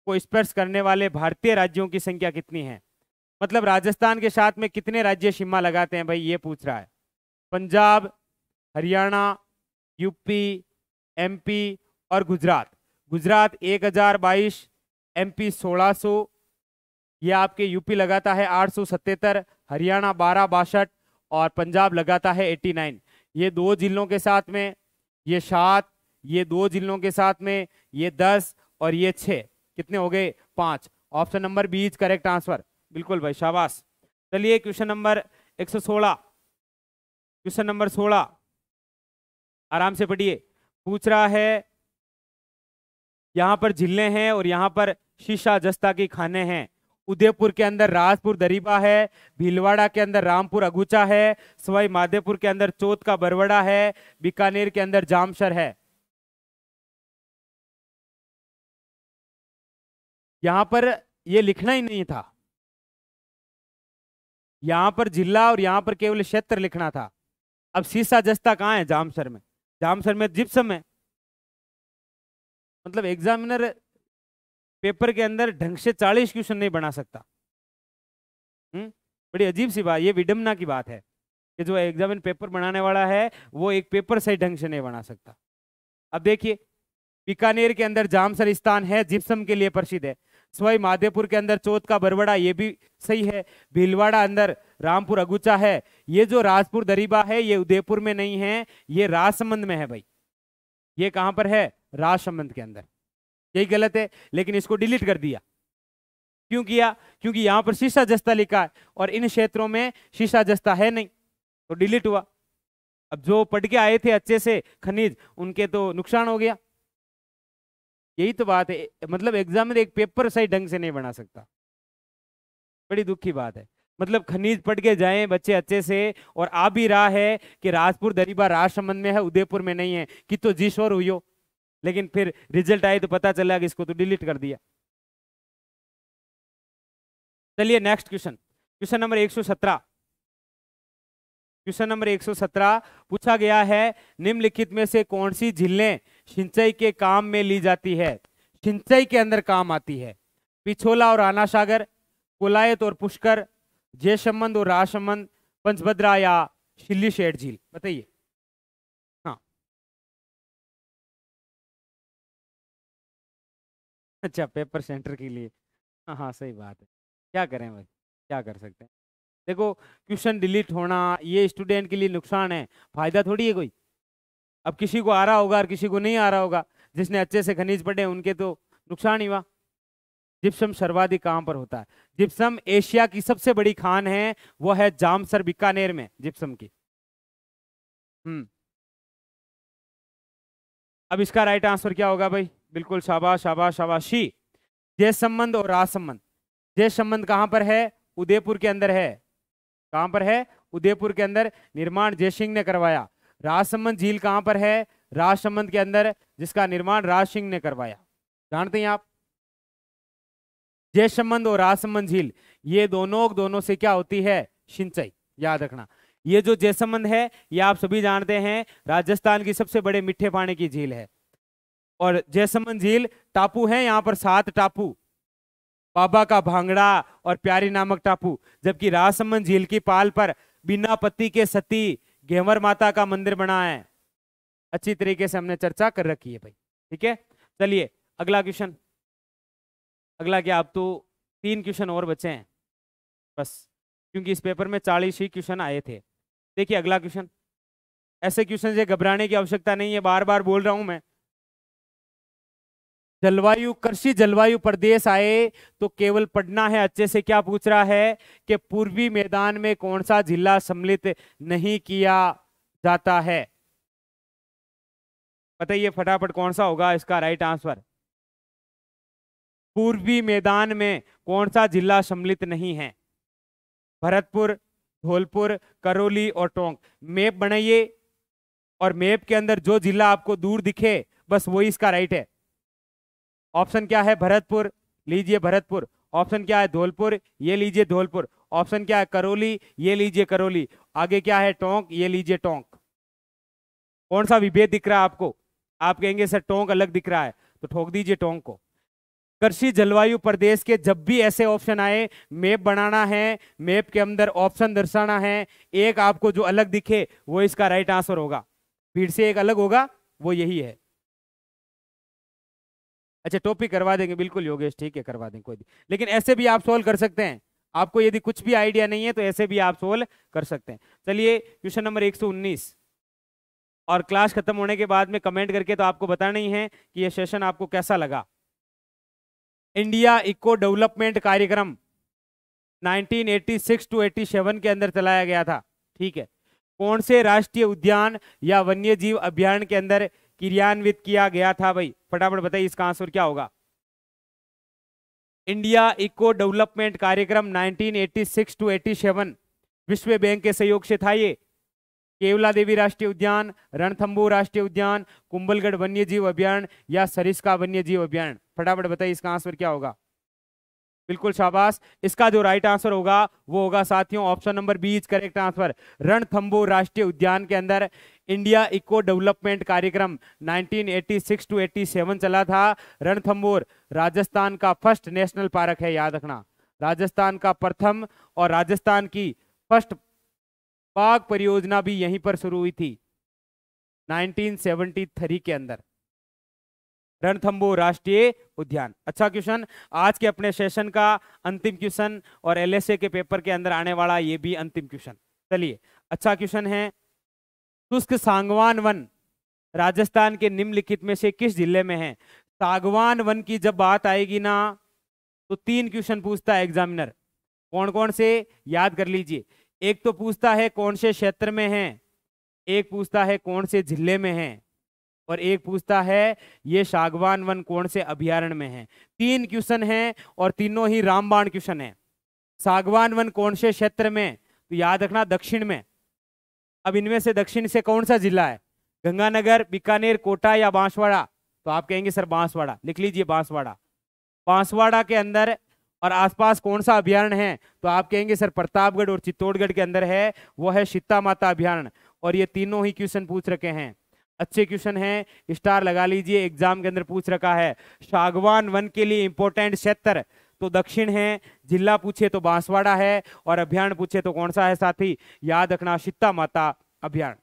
S1: को स्पर्श करने वाले भारतीय राज्यों की संख्या कितनी है? मतलब राजस्थान के साथ में कितने राज्य सीमा लगाते हैं भाई, ये पूछ रहा है। पंजाब, हरियाणा यूपी एमपी और गुजरात। गुजरात एक हज़ार 1022 एमपी 1600 ये आपके यूपी लगाता है आठ हरियाणा बारह बासठ और पंजाब लगाता है 89 ये दो जिलों के साथ में, ये सात, ये दो जिलों के साथ में, ये दस और ये छः कितने हो गए? पाँच। Option number B is correct answer. बिल्कुल भाई, शाबाश। चलिए, क्वेश्चन नंबर 116 क्वेश्चन नंबर 16 आराम से पढ़िए। पूछ रहा है, यहाँ पर ज़िले हैं और यहाँ पर शीशा जस्ता की खाने हैं। उदयपुर के अंदर राजपुर दरीबा है, भीलवाड़ा के अंदर रामपुर अगुचा है, सवाई माधेपुर के अंदर चौथ का बरवड़ा है, बीकानेर के अंदर जामसर है। यहाँ पर ये लिखना ही नहीं था। यहाँ पर जिला और यहाँ पर केवल क्षेत्र लिखना था। अब सीसा जस्ता कहाँ है? जामसर में। जामसर में जिप्सम है। मतलब एग्जामिनर पेपर के अंदर ढंग से चालीस क्वेश्चन नहीं बना सकता। हम्म? बड़ी अजीब सी बात, ये विडम्बना की बात है कि जो एग्जामिन पेपर बनाने वाला है, वो एक पेपर सही ढंग से नहीं बना सकता। अब देखिए, बीकानेर के अंदर जामसर स्थान है, जिप्सम के लिए प्रसिद्ध है। सवाई माधेपुर के अंदर चौथ का बरबड़ा ये भी सही है। भीलवाड़ा अंदर रामपुर अगुचा है। ये जो राजपुर दरीबा है, ये उदयपुर में नहीं है, ये राजसमंद में है भाई। ये कहाँ पर है? राजसमंद के अंदर। यही गलत है, लेकिन इसको डिलीट कर दिया। क्यों किया? क्योंकि यहाँ पर शीशा जस्ता लिखा है, और इन क्षेत्रों में शीशा जस्ता है नहीं तो डिलीट हुआ। अब जो पढ़ के आए थे अच्छे से, खनिज, उनके तो नुकसान हो गया। यही तो बात है मतलब एग्ज़ाम में एक पेपर सही ढंग से नहीं बना सकता। बड़ी दुख की बात है। मतलब खनिज पढ़ के जाए बच्चे अच्छे से और आ भी रहा है कि राजपुर दरीबा राजसमंद में है, उदयपुर में नहीं है, कि तो जी शोर हुई हो। लेकिन फिर रिज़ल्ट आए तो पता चला कि इसको तो डिलीट कर दिया। चलिए next question question number 117 question number 117 पूछा गया है, निम्नलिखित में से कौन सी झीलें सिंचाई के काम में ली जाती है। सिंचाई के अंदर काम आती है। पिछोला और आना सागर कोलायत और पुष्कर जय संबंध और राजसंबंध, पंचभद्रा या शिल्ली शेठ झील। बताइए। हाँ। अच्छा पेपर सेंटर के लिए। हाँ हाँ सही बात है। क्या करें भाई? क्या कर सकते हैं? देखो क्वेश्चन डिलीट होना, ये स्टूडेंट के लिए नुकसान है। फ़ायदा थोड़ी है कोई? अब किसी को आ रहा होगा और किसी को नहीं आ रहा होगा। जिसने अच्छे से खनिज पढ़े, उनके तो नुकसान ही हुआ। जिप्सम सर्वाधिक कहाँ पर होता है। जिप्सम एशिया की सबसे बड़ी खान है वो है जामसर बीकानेर में, जिप्सम की। हम्म। अब इसका राइट आंसर क्या होगा भाई? बिल्कुल शाबाश शाबाश, शाबाशी। जय संबंध और राज संबंध जय संबंध कहाँ पर है? उदयपुर के अंदर है। कहाँ पर है? उदयपुर के अंदर। निर्माण जयसिंह ने करवाया। राजसमंद झील कहाँ पर है? राजसमंद के अंदर, जिसका निर्माण राज सिंह ने करवाया। जानते हैं आप? जयसंबंध और राजसमंद झील, ये दोनों दोनों से क्या होती है? सिंचाई, याद रखना। ये जो जयसंबंध है, ये आप सभी जानते हैं, राजस्थान की सबसे बड़े मीठे पानी की झील है। और जयसंबंध झील, टापू है यहाँ पर सात टापू। बाबा का भांगड़ा और प्यारी नामक टापू, जबकि राजसमंद झील की पाल पर, बिना पत्ती के सती घेवर माता का मंदिर बना है। अच्छी तरीके से हमने चर्चा कर रखी है भाई। ठीक है? चलिए, अगला क्वेश्चन अगला क्या? आप तो तीन क्वेश्चन और बचे हैं। बस, क्योंकि इस पेपर में चालीस ही क्वेश्चन आए थे। देखिए अगला क्वेश्चन ऐसे क्वेश्चन से घबराने की आवश्यकता नहीं है। बार बार बोल रहा हूँ मैं। जलवायु, कृषि जलवायु प्रदेश आए तो केवल पढ़ना है, अच्छे से क्या पूछ रहा है कि पूर्वी मैदान में कौन सा जिला सम्मिलित नहीं किया जाता है? बताइए फटाफट कौन सा होगा इसका राइट आंसर पूर्वी मैदान में कौन सा जिला सम्मिलित नहीं है? भरतपुर, धौलपुर, करौली और टोंक. मैप बनाइए और मैप के अंदर जो जिला आपको दूर दिखे, बस वही इसका राइट है. ऑप्शन क्या है भरतपुर? लीजिए भरतपुर। ऑप्शन क्या है धौलपुर? ये लीजिए धौलपुर। ऑप्शन क्या है करौली? ये लीजिए करौली। आगे क्या है टोंक? ये लीजिए टोंक। कौन सा विभेद दिख रहा है आपको? आप कहेंगे, सर, टोंक अलग दिख रहा है। तो ठोक दीजिए टोंक को। कृषि जलवायु प्रदेश के जब भी ऐसे ऑप्शन आए, मैप बनाना है, मैप के अंदर ऑप्शन दर्शाना है, एक आपको जो अलग दिखे, वो इसका राइट आंसर होगा। फिर से एक अलग होगा, वो यही है। अच्छा टॉपिक करवा देंगे। बिल्कुल, योगेश, ठीक है, करवा देंगे, कोई लेकिन ऐसे भी आप सोल्व कर सकते हैं। आपको यदि कुछ भी आइडिया नहीं है तो ऐसे भी आप सोल्व कर सकते हैं। चलिए, क्वेश्चन नंबर 119 और क्लास खत्म होने के बाद में कमेंट करके तो आपको बताना ही है कि यह सेशन आपको कैसा लगा। इंडिया इको डेवलपमेंट कार्यक्रम 1986 टू 87 के अंदर चलाया गया था। ठीक है। कौन से राष्ट्रीय उद्यान या वन्य जीव अभियान के अंदर क्रियान्वित किया गया था भाई। फटाफट बताइए इसका आंसर क्या होगा? इंडिया इको डेवलपमेंट कार्यक्रम 1986 टू 87 विश्व बैंक के सहयोग से था ये। केवला देवी राष्ट्रीय उद्यान रणथंबू राष्ट्रीय उद्यान, कुंभलगढ़ वन्य जीव अभियान या सरिस्का वन्य जीव अभियान फटाफट बताइए इसका आंसर क्या होगा? बिल्कुल शाबाश। इसका जो राइट आंसर होगा, वो होगा साथियों option number B is correct answer Ranthambore राष्ट्रीय उद्यान के अंदर इंडिया इको डेवलपमेंट कार्यक्रम 1986 टू 87 चला था। रणथंबोर राजस्थान का फ़र्स्ट नेशनल पार्क है, याद रखना। राजस्थान का प्रथम और राजस्थान की फ़र्स्ट बाघ परियोजना भी यहीं पर शुरू हुई थी 1973 के अंदर। रणथंबो राष्ट्रीय उद्यान। अच्छा क्वेश्चन आज के अपने सेशन का अंतिम क्वेश्चन और एलएसए के पेपर के अंदर आने वाला ये भी अंतिम क्वेश्चन चलिए अच्छा क्वेश्चन है। शुष्क सांगवान वन। राजस्थान के निम्नलिखित में से किस ज़िले में है? सागवान वन की जब बात आएगी ना तो तीन क्वेश्चन पूछता है एग्जामिनर कौन कौन से? याद कर लीजिए। एक तो पूछता है कौन से क्षेत्र में है? एक पूछता है कौन से ज़िले में है? और एक पूछता है, ये सागवान वन कौन से अभ्यारण में है? तीन क्वेश्चन है और तीनों ही रामबाण क्वेश्चन है। सागवान वन कौन से क्षेत्र में? तो याद रखना दक्षिण में। अब इनमें से दक्षिण से कौन सा जिला है? गंगानगर, बीकानेर, कोटा या बांसवाड़ा? तो आप कहेंगे, सर, बांसवाड़ा। लिख लीजिए, बांसवाड़ा। बांसवाड़ा के अंदर और आसपास कौन सा अभ्यारण है? तो आप कहेंगे, सर, प्रतापगढ़ और चित्तौड़गढ़ के अंदर है, वो है सीता माता अभ्यारण और ये तीनों ही क्वेश्चन पूछ रखे हैं। अच्छे क्वेश्चन हैं, स्टार लगा लीजिए, एग्ज़ाम के अंदर पूछ रखा है। सागवान वन के लिए इंपॉर्टेंट क्षेत्र तो दक्षिण है, जिला पूछे तो बांसवाड़ा है, और अभियान पूछे तो कौन सा है साथी? याद रखना सीता माता अभियान।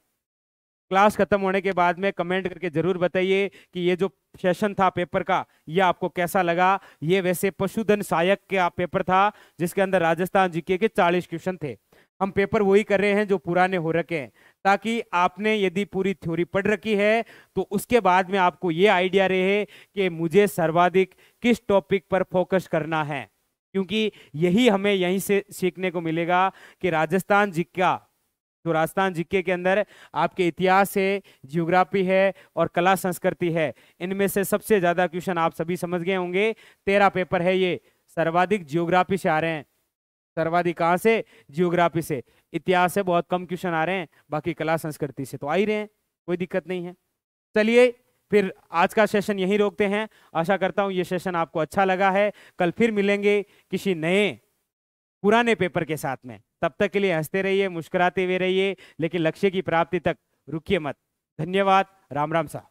S1: क्लास खत्म होने के बाद में कमेंट करके ज़रूर बताइए कि ये जो सेशन था पेपर का, ये आपको कैसा लगा? ये वैसे पशुधन सहायक का पेपर था, जिसके अंदर राजस्थान जीके के 40 क्वेश्चन थे। हम पेपर वही कर रहे हैं जो पुराने हो रखे हैं। ताकि आपने यदि पूरी थ्योरी पढ़ रखी है तो उसके बाद में आपको ये आइडिया रहे कि मुझे सर्वाधिक किस टॉपिक पर फोकस करना है। क्योंकि यही हमें यहीं से सीखने को मिलेगा कि राजस्थान जिक्का जो राजस्थान जिक्के के अंदर आपके इतिहास है, जियोग्राफी है और कला संस्कृति है। इनमें से सबसे ज़्यादा क्वेश्चन आप सभी समझ गए होंगे। तेरह पेपर है ये। सर्वाधिक जियोग्राफी से आ रहे हैं। सर्वाधिक कहाँ से जियोग्राफी से। इतिहास से बहुत कम क्वेश्चन आ रहे हैं, बाकी कला संस्कृति से तो आ ही रहे हैं, कोई दिक्कत नहीं है। चलिए, फिर आज का सेशन यहीं रोकते हैं। आशा करता हूँ ये सेशन आपको अच्छा लगा है। कल फिर मिलेंगे किसी नए, पुराने पेपर के साथ में। तब तक के लिए हँसते रहिए, मुस्कुराते हुए रहिए, लेकिन लक्ष्य की प्राप्ति तक रुकिए मत। धन्यवाद, राम राम साहब।